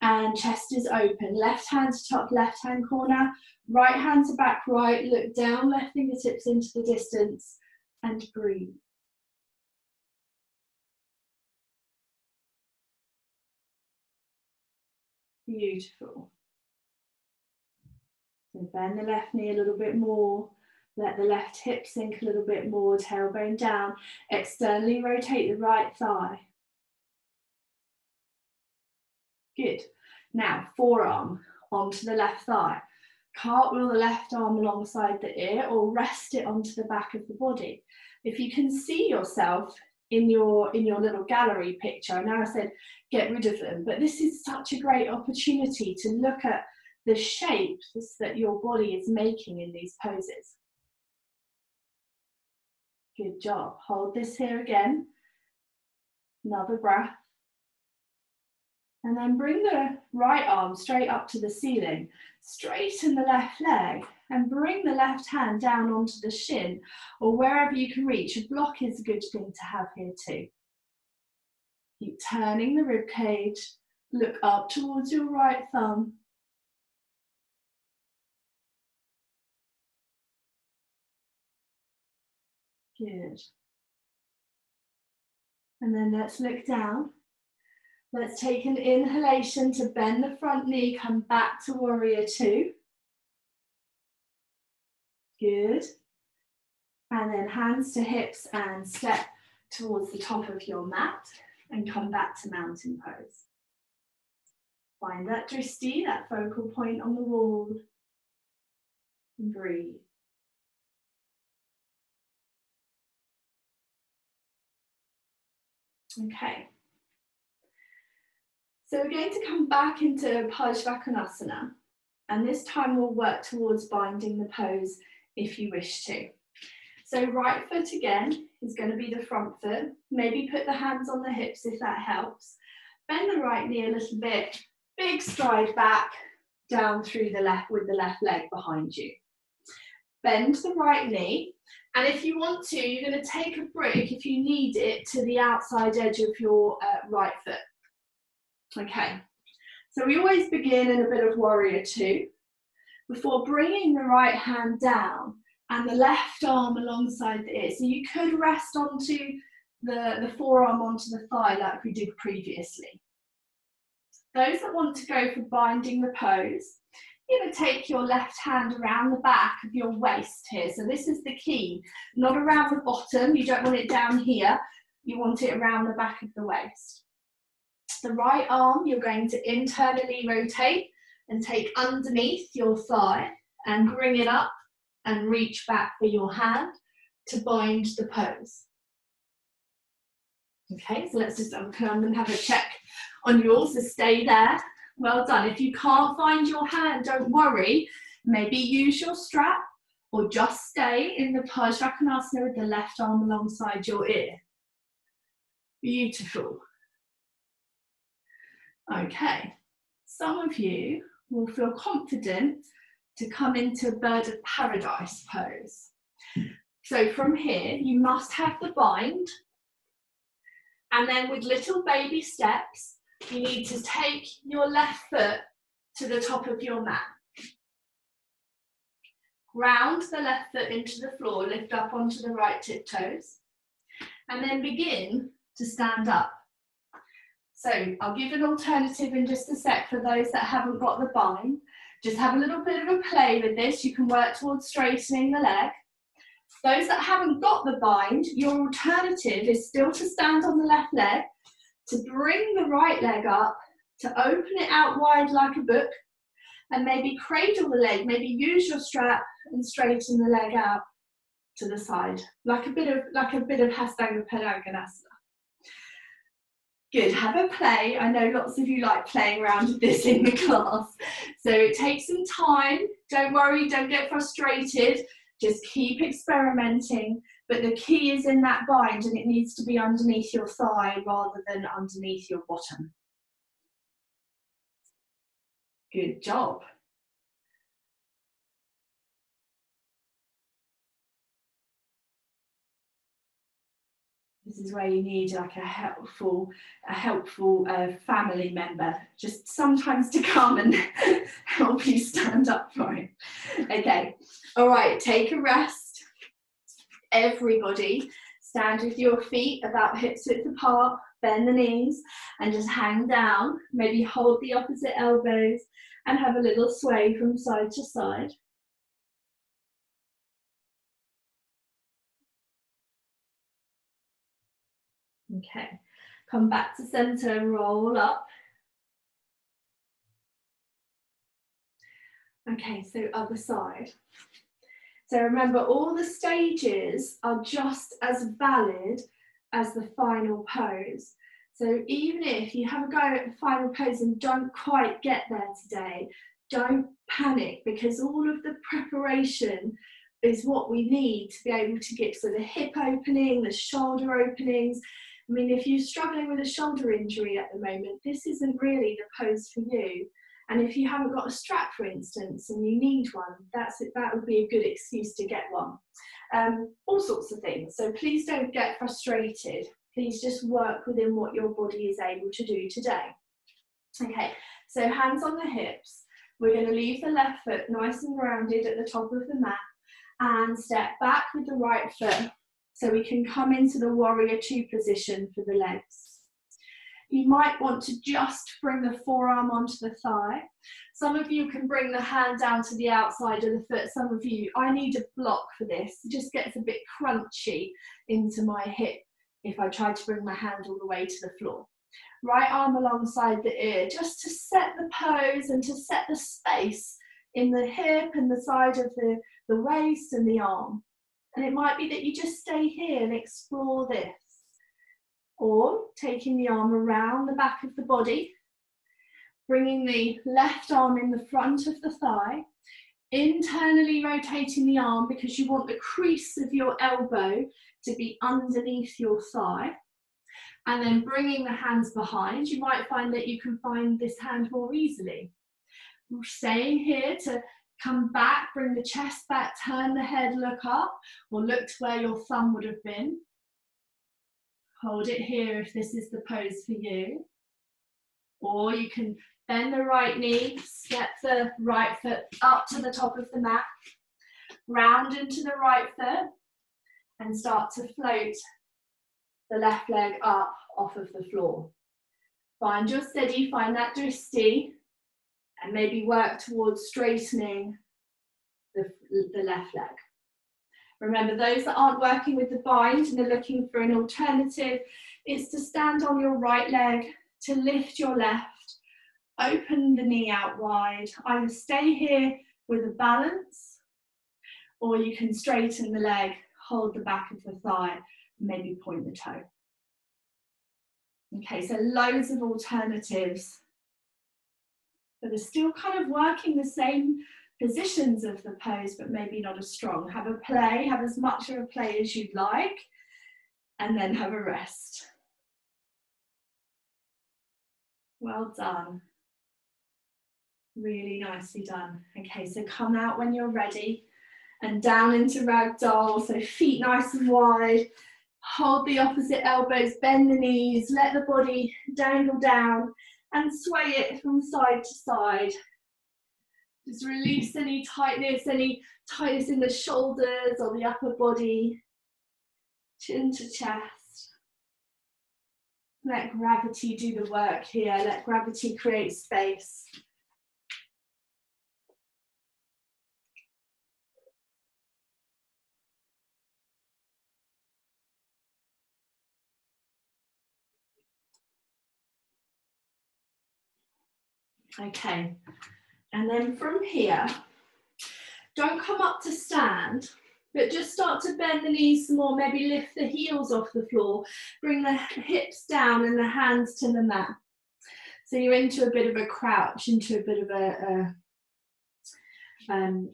and chest is open. Left hand to top left hand corner, right hand to back right, look down, left fingertips into the distance, and breathe. Beautiful. So bend the left knee a little bit more. Let the left hip sink a little bit more, tailbone down. Externally rotate the right thigh. Good. Now, forearm onto the left thigh. Cartwheel the left arm alongside the ear or rest it onto the back of the body. If you can see yourself in your in your little gallery picture. and I said get rid of them, but this is such a great opportunity to look at the shapes that your body is making in these poses. Good job. Hold this here again. Another breath. And then bring the right arm straight up to the ceiling. Straighten the left leg and bring the left hand down onto the shin or wherever you can reach. A block is a good thing to have here too. Keep turning the rib cage. Look up towards your right thumb. Good. And then let's look down. Let's take an inhalation to bend the front knee, come back to warrior two. Good. And then hands to hips and step towards the top of your mat and come back to mountain pose. Find that drishti, that focal point on the wall. And breathe. Okay. So we're going to come back into Parsvakonasana and this time we'll work towards binding the pose if you wish to. So right foot again is going to be the front foot. Maybe put the hands on the hips if that helps. Bend the right knee a little bit. Big stride back down through the left with the left leg behind you. Bend the right knee. And if you want to, you're going to take a brick if you need it to the outside edge of your uh, right foot. Okay, so we always begin in a bit of warrior two. Before bringing the right hand down and the left arm alongside the ear. So you could rest onto the, the forearm onto the thigh like we did previously. Those that want to go for binding the pose, you're going to take your left hand around the back of your waist here. So this is the key, not around the bottom. You don't want it down here. You want it around the back of the waist. The right arm, you're going to internally rotate and take underneath your thigh and bring it up and reach back for your hand to bind the pose. Okay, so let's just and have a check on yours, so stay there. Well done. If you can't find your hand, don't worry. Maybe use your strap or just stay in the Parsvakonasana with the left arm alongside your ear. Beautiful. Okay, some of you will feel confident to come into bird of paradise pose. So from here, you must have the bind. And then with little baby steps, you need to take your left foot to the top of your mat. Ground the left foot into the floor, lift up onto the right tiptoes, and then begin to stand up. So I'll give an alternative in just a sec for those that haven't got the bind. Just have a little bit of a play with this. You can work towards straightening the leg. Those that haven't got the bind, your alternative is still to stand on the left leg, to bring the right leg up, to open it out wide like a book, and maybe cradle the leg, maybe use your strap and straighten the leg out to the side, like a bit of like a bit of Hastanga Padangusthasana. Good, have a play. I know lots of you like playing around with this in the class. So it takes some time. Don't worry, don't get frustrated. Just keep experimenting. But the key is in that bind and it needs to be underneath your thigh rather than underneath your bottom. Good job. This is where you need like a helpful a helpful uh, family member just sometimes to come and help you stand up for it. Okay. All right take a rest. Everybody stand with your feet about hips width apart bend the knees and just hang down. Maybe hold the opposite elbows and have a little sway from side to side Okay, come back to center, and roll up. Okay, so other side. So remember, all the stages are just as valid as the final pose. So even if you have a go at the final pose and don't quite get there today, don't panic because all of the preparation is what we need to be able to get so the hip opening, the shoulder openings, I mean, if you're struggling with a shoulder injury at the moment, this isn't really the pose for you. And if you haven't got a strap, for instance, and you need one, that's it, that would be a good excuse to get one. Um, all sorts of things. So please don't get frustrated. Please just work within what your body is able to do today. Okay, so hands on the hips. We're going to leave the left foot nice and rounded at the top of the mat and step back with the right foot so we can come into the warrior two position for the legs. You might want to just bring the forearm onto the thigh. Some of you can bring the hand down to the outside of the foot. Some of you, I need a block for this. It just gets a bit crunchy into my hip if I try to bring my hand all the way to the floor. Right arm alongside the ear, just to set the pose and to set the space in the hip and the side of the, the waist and the arm. And it might be that you just stay here and explore this. Or taking the arm around the back of the body, bringing the left arm in the front of the thigh, internally rotating the arm because you want the crease of your elbow to be underneath your thigh. And then bringing the hands behind, you might find that you can find this hand more easily. Staying here to Come back, bring the chest back, turn the head, look up, or look to where your thumb would have been. Hold it here if this is the pose for you. Or you can Bend the right knee, step the right foot up to the top of the mat, round into the right foot, and start to float the left leg up off of the floor. Find your steady, find that drishti, and maybe work towards straightening the, the left leg. Remember, those that aren't working with the bind and are looking for an alternative, it's to stand on your right leg, to lift your left, open the knee out wide. Either stay here with a balance, or you can straighten the leg, hold the back of the thigh, maybe point the toe. Okay, so loads of alternatives but are still kind of working the same positions of the pose, but maybe not as strong. Have a play, have as much of a play as you'd like, and then have a rest. Well done. Really nicely done. Okay, so come out when you're ready and down into ragdoll. So feet nice and wide. Hold the opposite elbows, bend the knees, let the body dangle down and sway it from side to side. Just release any tightness, any tightness in the shoulders or the upper body, chin to chest. Let gravity do the work here. Let gravity create space. Okay, and then from here, don't come up to stand, but just start to bend the knees some more, maybe lift the heels off the floor, bring the hips down and the hands to the mat. So you're into a bit of a crouch, into a bit of a, a um,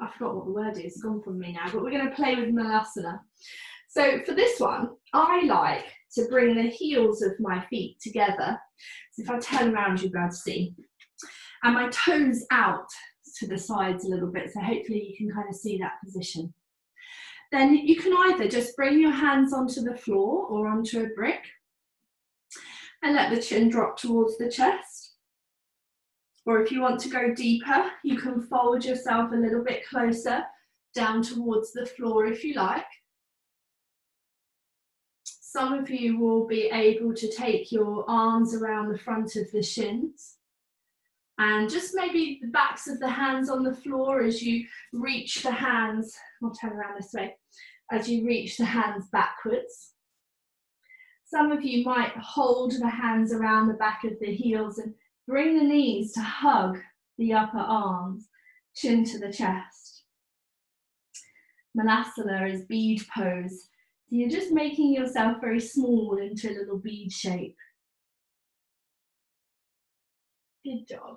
I forgot what the word is, it's gone from me now, but we're going to play with Malasana. So for this one, I like to bring the heels of my feet together. So if I turn around, you'll be able to see. And my toes out to the sides a little bit, so hopefully you can kind of see that position. Then you can either just bring your hands onto the floor or onto a brick and let the chin drop towards the chest. Or if you want to go deeper, you can fold yourself a little bit closer down towards the floor if you like. Some of you will be able to take your arms around the front of the shins and just maybe the backs of the hands on the floor as you reach the hands, I'll turn around this way, as you reach the hands backwards. Some of you might hold the hands around the back of the heels and bring the knees to hug the upper arms, chin to the chest. Malasana is bead pose you're just making yourself very small into a little bead shape. Good job.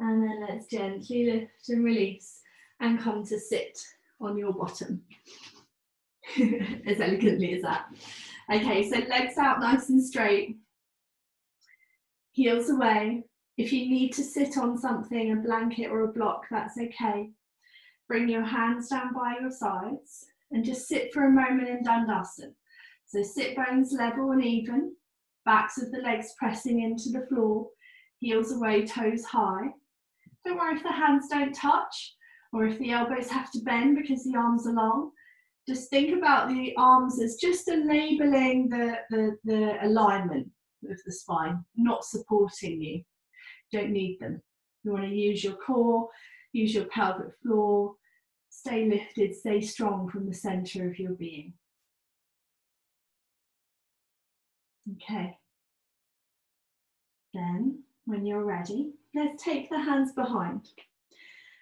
And then let's gently lift and release and come to sit on your bottom. as elegantly as that. Okay, so legs out nice and straight. Heels away. If you need to sit on something, a blanket or a block, that's okay. Bring your hands down by your sides and just sit for a moment in Dandasana. So sit bones level and even, backs of the legs pressing into the floor, heels away, toes high. Don't worry if the hands don't touch or if the elbows have to bend because the arms are long. Just think about the arms as just enabling the, the, the alignment of the spine, not supporting you. Don't need them. You want to use your core, use your pelvic floor, Stay lifted, stay strong from the center of your being. Okay. Then, when you're ready, let's take the hands behind.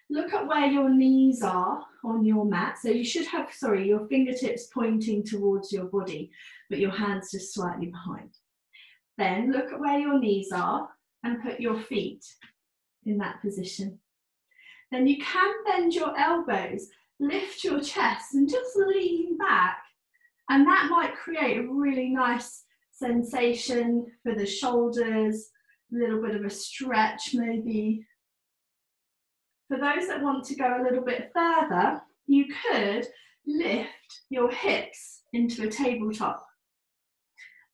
Look at where your knees are on your mat. So you should have, sorry, your fingertips pointing towards your body, but your hands just slightly behind. Then look at where your knees are and put your feet in that position. Then you can bend your elbows, lift your chest and just lean back. And that might create a really nice sensation for the shoulders, a little bit of a stretch maybe. For those that want to go a little bit further, you could lift your hips into a tabletop.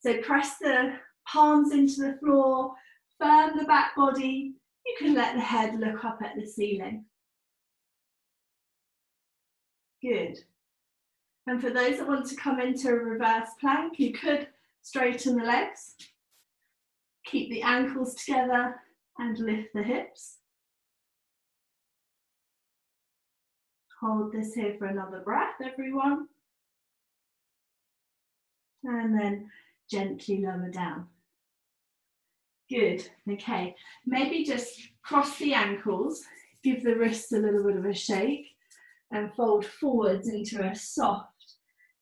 So press the palms into the floor, firm the back body. You can let the head look up at the ceiling. Good. And for those that want to come into a reverse plank, you could straighten the legs, keep the ankles together and lift the hips. Hold this here for another breath, everyone. And then gently lower down. Good, okay. Maybe just cross the ankles, give the wrists a little bit of a shake and fold forwards into a soft,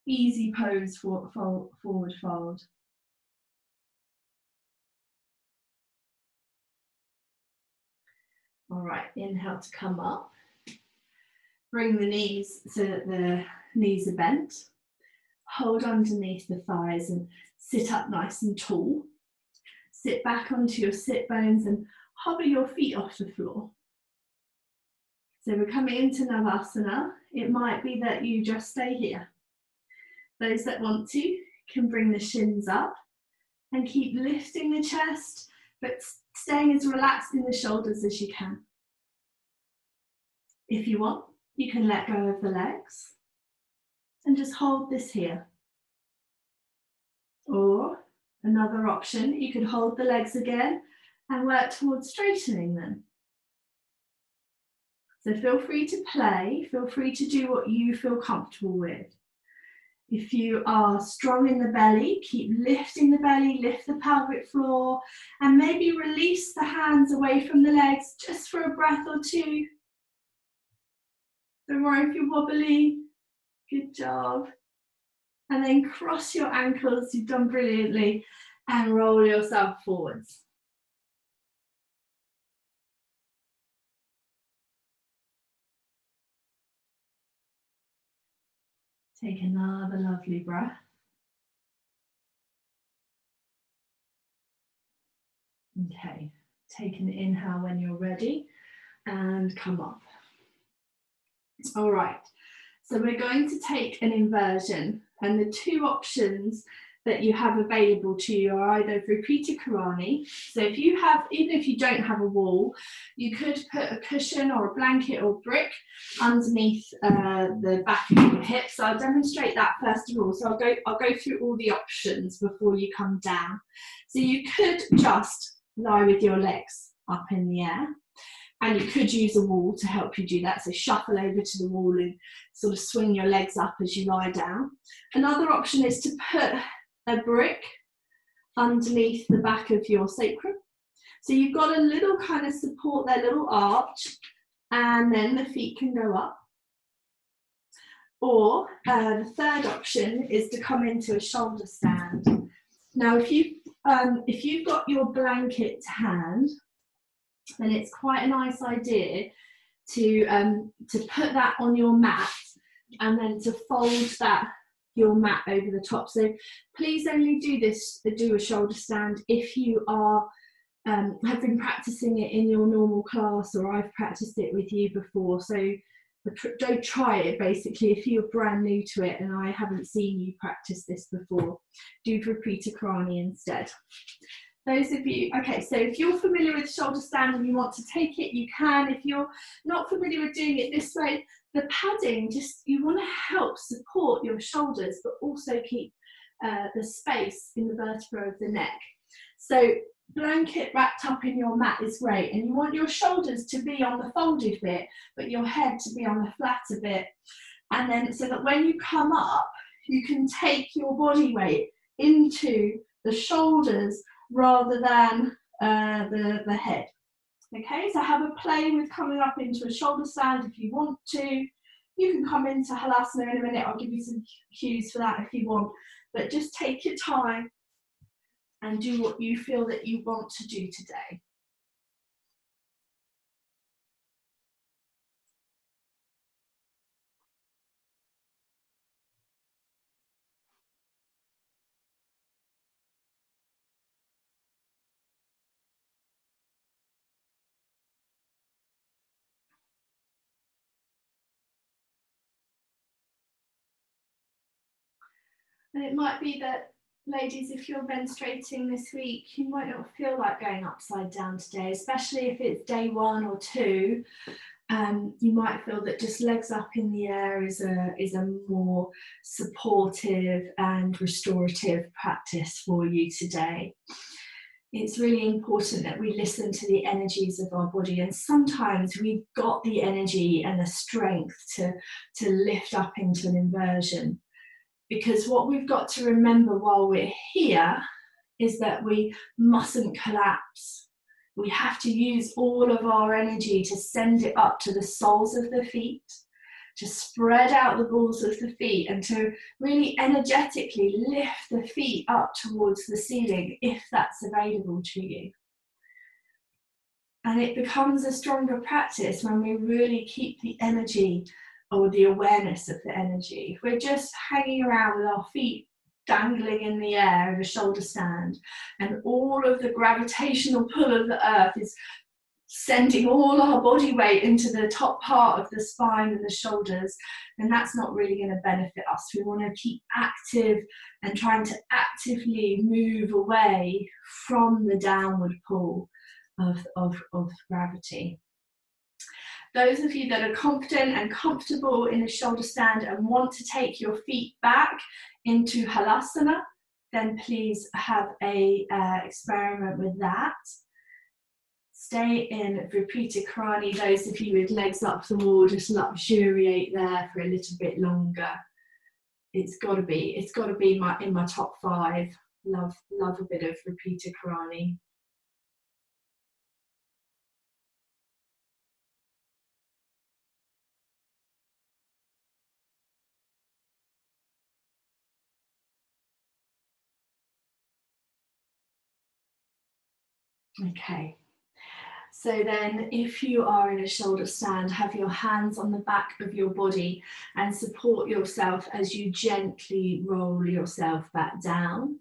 easy pose for, for forward fold. All right, inhale to come up. Bring the knees so that the knees are bent. Hold underneath the thighs and sit up nice and tall. Sit back onto your sit bones and hover your feet off the floor. So we're coming into Navasana. It might be that you just stay here. Those that want to can bring the shins up and keep lifting the chest, but staying as relaxed in the shoulders as you can. If you want, you can let go of the legs and just hold this here. Or another option, you could hold the legs again and work towards straightening them. So feel free to play, feel free to do what you feel comfortable with. If you are strong in the belly, keep lifting the belly, lift the pelvic floor, and maybe release the hands away from the legs just for a breath or two. Don't worry if you're wobbly. Good job. And then cross your ankles, you've done brilliantly, and roll yourself forwards. Take another lovely breath. Okay, take an inhale when you're ready and come up. All right, so we're going to take an inversion and the two options that you have available to you are either Viparita Karani. So if you have, even if you don't have a wall, you could put a cushion or a blanket or brick underneath uh, the back of your hips. So I'll demonstrate that first of all. So I'll go, I'll go through all the options before you come down. So you could just lie with your legs up in the air. And you could use a wall to help you do that. So shuffle over to the wall and sort of swing your legs up as you lie down. Another option is to put a brick underneath the back of your sacrum. So you've got a little kind of support there, little arch, and then the feet can go up. Or uh, the third option is to come into a shoulder stand. Now, if you um, if you've got your blanket to hand, then it's quite a nice idea to um, to put that on your mat and then to fold that your mat over the top. So please only do this, do a shoulder stand if you are um, have been practicing it in your normal class or I've practiced it with you before. So don't try it basically if you're brand new to it and I haven't seen you practice this before. Do Viparita Karani instead. Those of you, okay, so if you're familiar with shoulder stand and you want to take it, you can. If you're not familiar with doing it this way, the padding just you want to help support your shoulders but also keep uh, the space in the vertebra of the neck. So blanket wrapped up in your mat is great and you want your shoulders to be on the folded bit but your head to be on the flatter bit. And then so that when you come up you can take your body weight into the shoulders rather than uh, the, the head Okay, so have a play with coming up into a shoulder stand if you want to. You can come into Halasana in a minute. I'll give you some cues for that if you want. But just take your time and do what you feel that you want to do today. And it might be that ladies, if you're menstruating this week, you might not feel like going upside down today, especially if it's day one or two. Um, you might feel that just legs up in the air is a is a more supportive and restorative practice for you today. It's really important that we listen to the energies of our body, and sometimes we've got the energy and the strength to, to lift up into an inversion because what we've got to remember while we're here is that we mustn't collapse. We have to use all of our energy to send it up to the soles of the feet, to spread out the balls of the feet, and to really energetically lift the feet up towards the ceiling if that's available to you. And it becomes a stronger practice when we really keep the energy or the awareness of the energy. If we're just hanging around with our feet dangling in the air in a shoulder stand, and all of the gravitational pull of the earth is sending all our body weight into the top part of the spine and the shoulders, then that's not really going to benefit us. We want to keep active and trying to actively move away from the downward pull of, of, of gravity. Those of you that are confident and comfortable in the shoulder stand and want to take your feet back into halasana, then please have a uh, experiment with that. Stay in Viparita Karani. Those of you with legs up the wall, just luxuriate there for a little bit longer. It's got to be. It's got to be my in my top five. Love, love a bit of Viparita Karani. Okay. So then if you are in a shoulder stand, have your hands on the back of your body and support yourself as you gently roll yourself back down.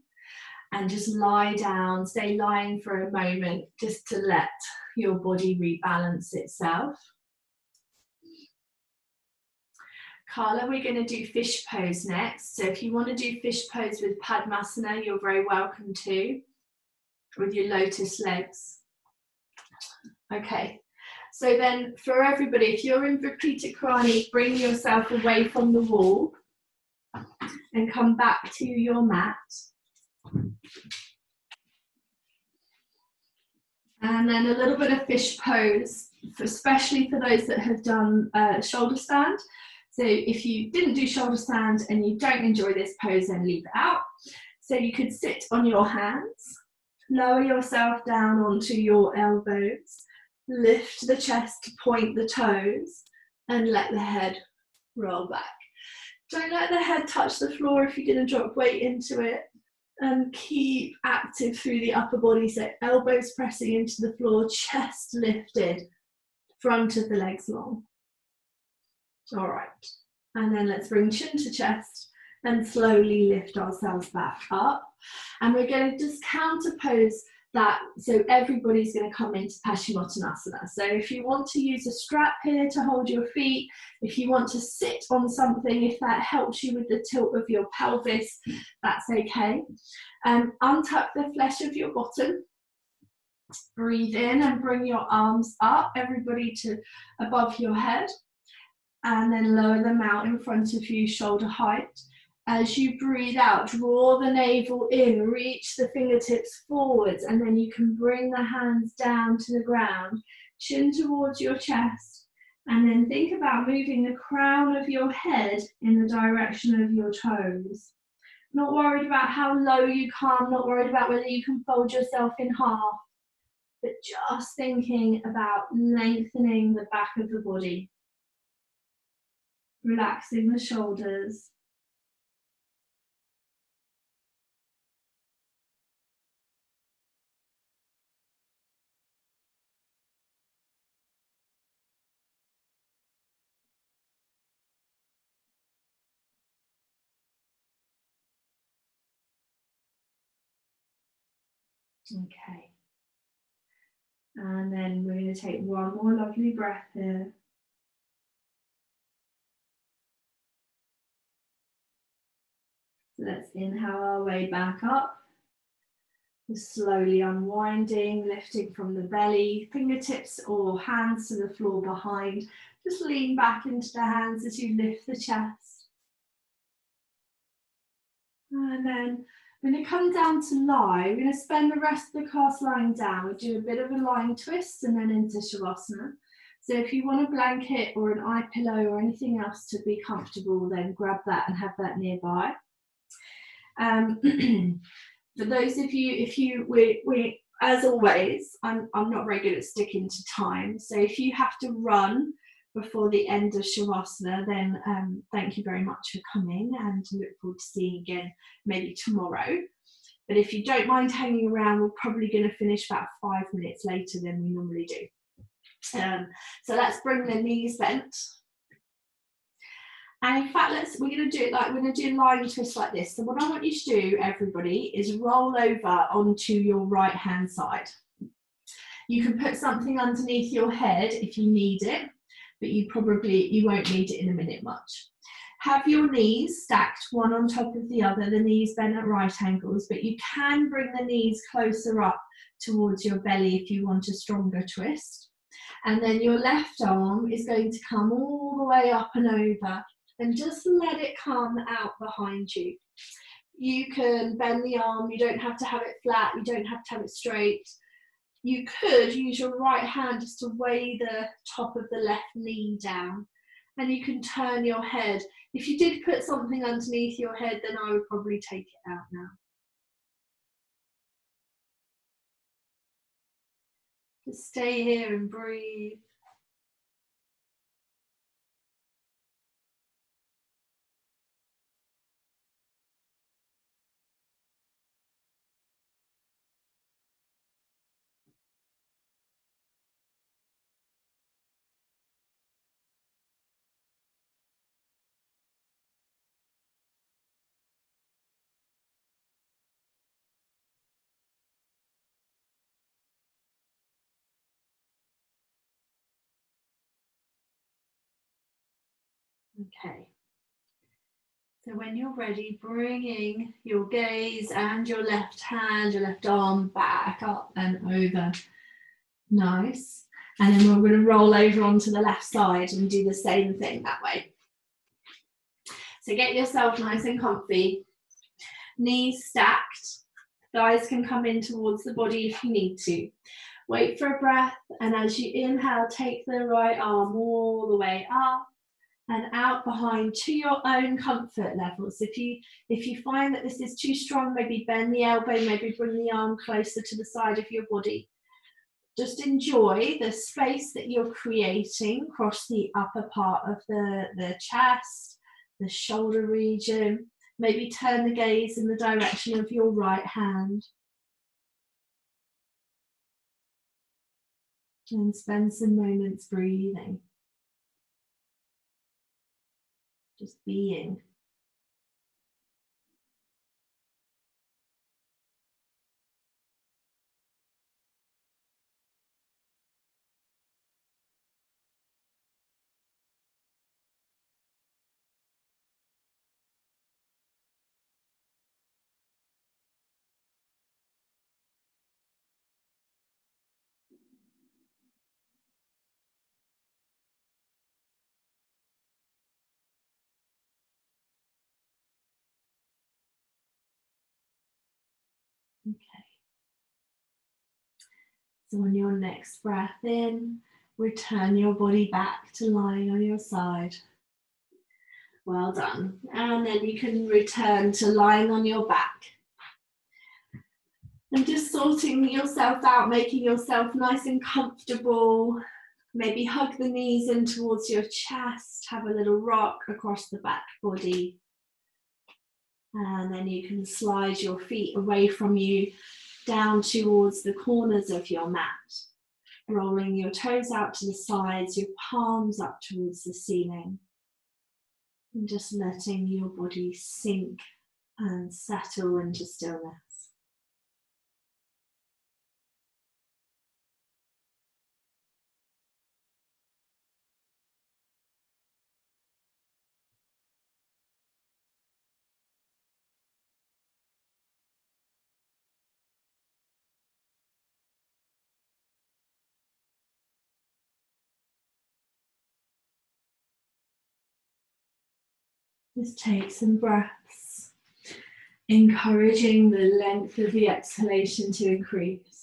And just lie down, stay lying for a moment just to let your body rebalance itself. Carla, we're going to do fish pose next. So if you want to do fish pose with Padmasana, you're very welcome to with your lotus legs. Okay, so then for everybody, if you're in Viparita Karani, bring yourself away from the wall and come back to your mat. And then a little bit of fish pose, especially for those that have done uh, shoulder stand. So if you didn't do shoulder stand and you don't enjoy this pose, then leave it out. So you could sit on your hands Lower yourself down onto your elbows. Lift the chest, point the toes, and let the head roll back. Don't let the head touch the floor if you're going to drop weight into it. And keep active through the upper body. So elbows pressing into the floor, chest lifted, front of the legs long. All right. And then let's bring chin to chest and slowly lift ourselves back up. And we're going to just counterpose that. So everybody's going to come into Paschimottanasana. So if you want to use a strap here to hold your feet, if you want to sit on something, if that helps you with the tilt of your pelvis, that's okay. Um, untuck the flesh of your bottom. Breathe in and bring your arms up, everybody to above your head. And then lower them out in front of you, shoulder height. As you breathe out, draw the navel in, reach the fingertips forwards, and then you can bring the hands down to the ground, chin towards your chest, and then think about moving the crown of your head in the direction of your toes. Not worried about how low you come, not worried about whether you can fold yourself in half, but just thinking about lengthening the back of the body, relaxing the shoulders Okay. And then we're going to take one more lovely breath here. So let's inhale our way back up. We're slowly unwinding, lifting from the belly, fingertips or hands to the floor behind. Just lean back into the hands as you lift the chest. And then when it comes down to lie, we're going to spend the rest of the class lying down. We do a bit of a lying twist and then into Shavasana. So if you want a blanket or an eye pillow or anything else to be comfortable, then grab that and have that nearby. Um, for those of you, if you, we, we, as always, I'm, I'm not very good at sticking to time. So if you have to run before the end of Shavasana, then um, thank you very much for coming and look forward to seeing you again maybe tomorrow. But if you don't mind hanging around, we're probably going to finish about five minutes later than we normally do. Um, so let's bring the knees bent. And in fact, let's we're going to do it like we're going to do a lying twist like this. So what I want you to do, everybody, is roll over onto your right hand side. You can put something underneath your head if you need it but you probably you won't need it in a minute much. Have your knees stacked one on top of the other, the knees bent at right angles, but you can bring the knees closer up towards your belly if you want a stronger twist. And then your left arm is going to come all the way up and over and just let it come out behind you. You can bend the arm, you don't have to have it flat, you don't have to have it straight you could use your right hand just to weigh the top of the left knee down and you can turn your head. If you did put something underneath your head, then I would probably take it out now. Just stay here and breathe. Okay. So when you're ready, bringing your gaze and your left hand, your left arm back up and over. Nice. And then we're going to roll over onto the left side and do the same thing that way. So get yourself nice and comfy. Knees stacked. Thighs can come in towards the body if you need to. Wait for a breath. And as you inhale, take the right arm all the way up and out behind to your own comfort levels. If you if you find that this is too strong, maybe bend the elbow, maybe bring the arm closer to the side of your body. Just enjoy the space that you're creating across the upper part of the, the chest, the shoulder region. Maybe turn the gaze in the direction of your right hand. And spend some moments breathing. Just being. So on your next breath in, return your body back to lying on your side. Well done. And then you can return to lying on your back. And just sorting yourself out, making yourself nice and comfortable. Maybe hug the knees in towards your chest, have a little rock across the back body. And then you can slide your feet away from you down towards the corners of your mat, rolling your toes out to the sides, your palms up towards the ceiling. And just letting your body sink and settle into stillness. Just take some breaths, encouraging the length of the exhalation to increase.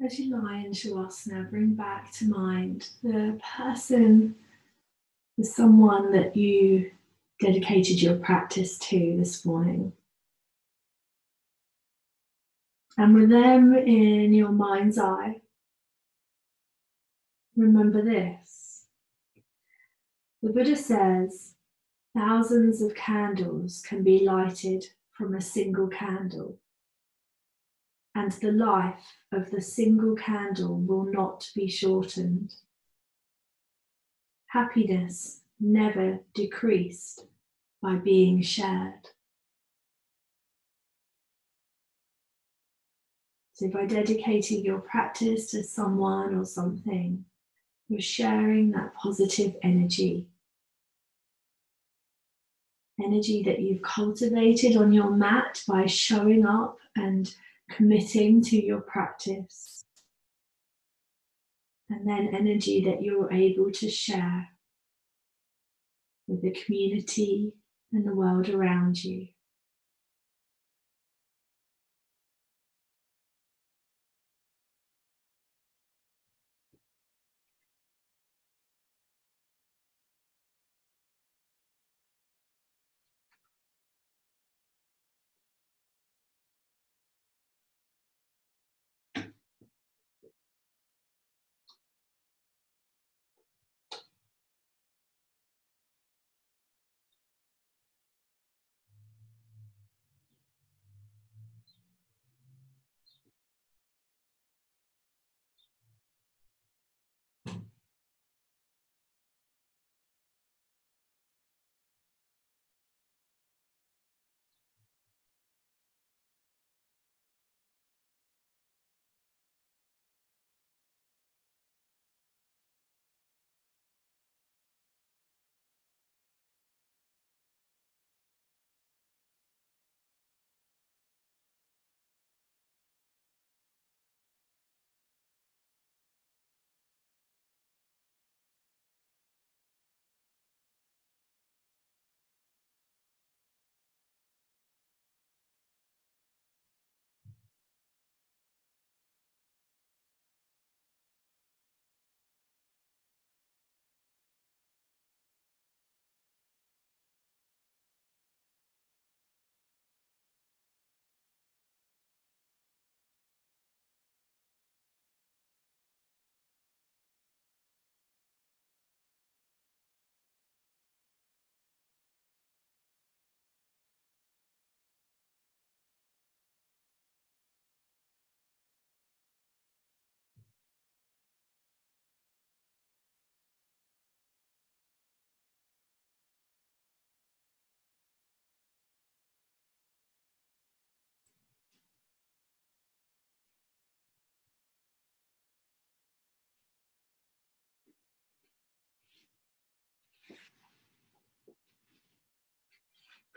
As you lie in Shavasana, bring back to mind the person, the someone that you dedicated your practice to this morning. And with them in your mind's eye, remember this. The Buddha says thousands of candles can be lighted from a single candle and the life of the single candle will not be shortened. Happiness never decreased by being shared. So, by dedicating your practice to someone or something, you're sharing that positive energy. Energy that you've cultivated on your mat by showing up and committing to your practice, and then energy that you're able to share with the community and the world around you.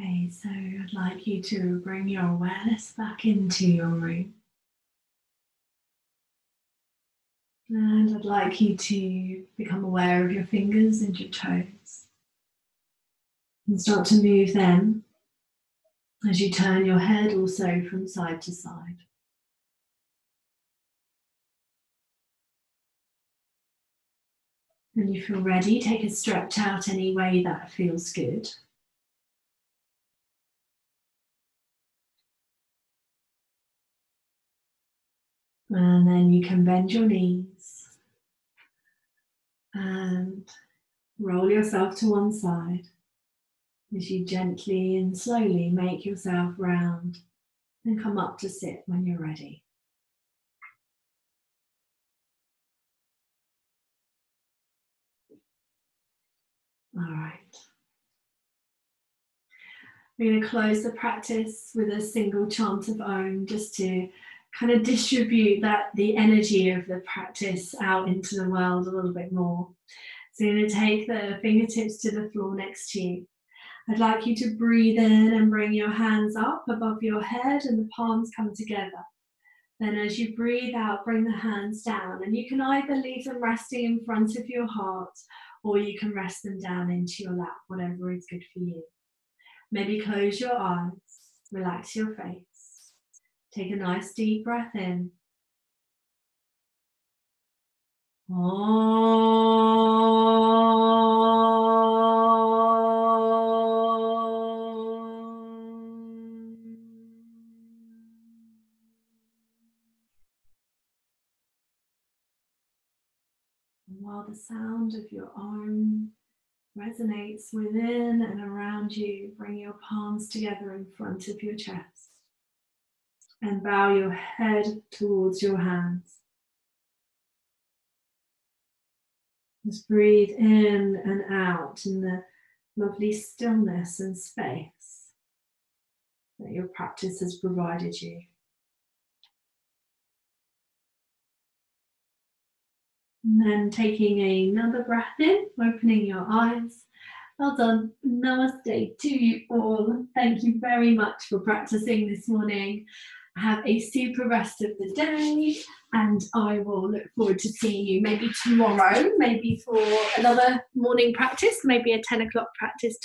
Okay, so I'd like you to bring your awareness back into your room. And I'd like you to become aware of your fingers and your toes. And start to move them as you turn your head also from side to side. When you feel ready, take a stretch out any way that feels good. And then you can bend your knees and roll yourself to one side as you gently and slowly make yourself round and come up to sit when you're ready. All right. We're going to close the practice with a single chant of Om just to kind of distribute that the energy of the practice out into the world a little bit more. So you're going to take the fingertips to the floor next to you. I'd like you to breathe in and bring your hands up above your head and the palms come together. Then, as you breathe out, bring the hands down, and you can either leave them resting in front of your heart or you can rest them down into your lap, whatever is good for you. Maybe close your eyes, relax your face, take a nice deep breath in. while the sound of your Om resonates within and around you, bring your palms together in front of your chest and bow your head towards your hands. Just breathe in and out in the lovely stillness and space that your practice has provided you. And then taking another breath in, opening your eyes. Well done. Namaste to you all. Thank you very much for practicing this morning. Have a super rest of the day, and I will look forward to seeing you maybe tomorrow, maybe for another morning practice, maybe a 10 o'clock practice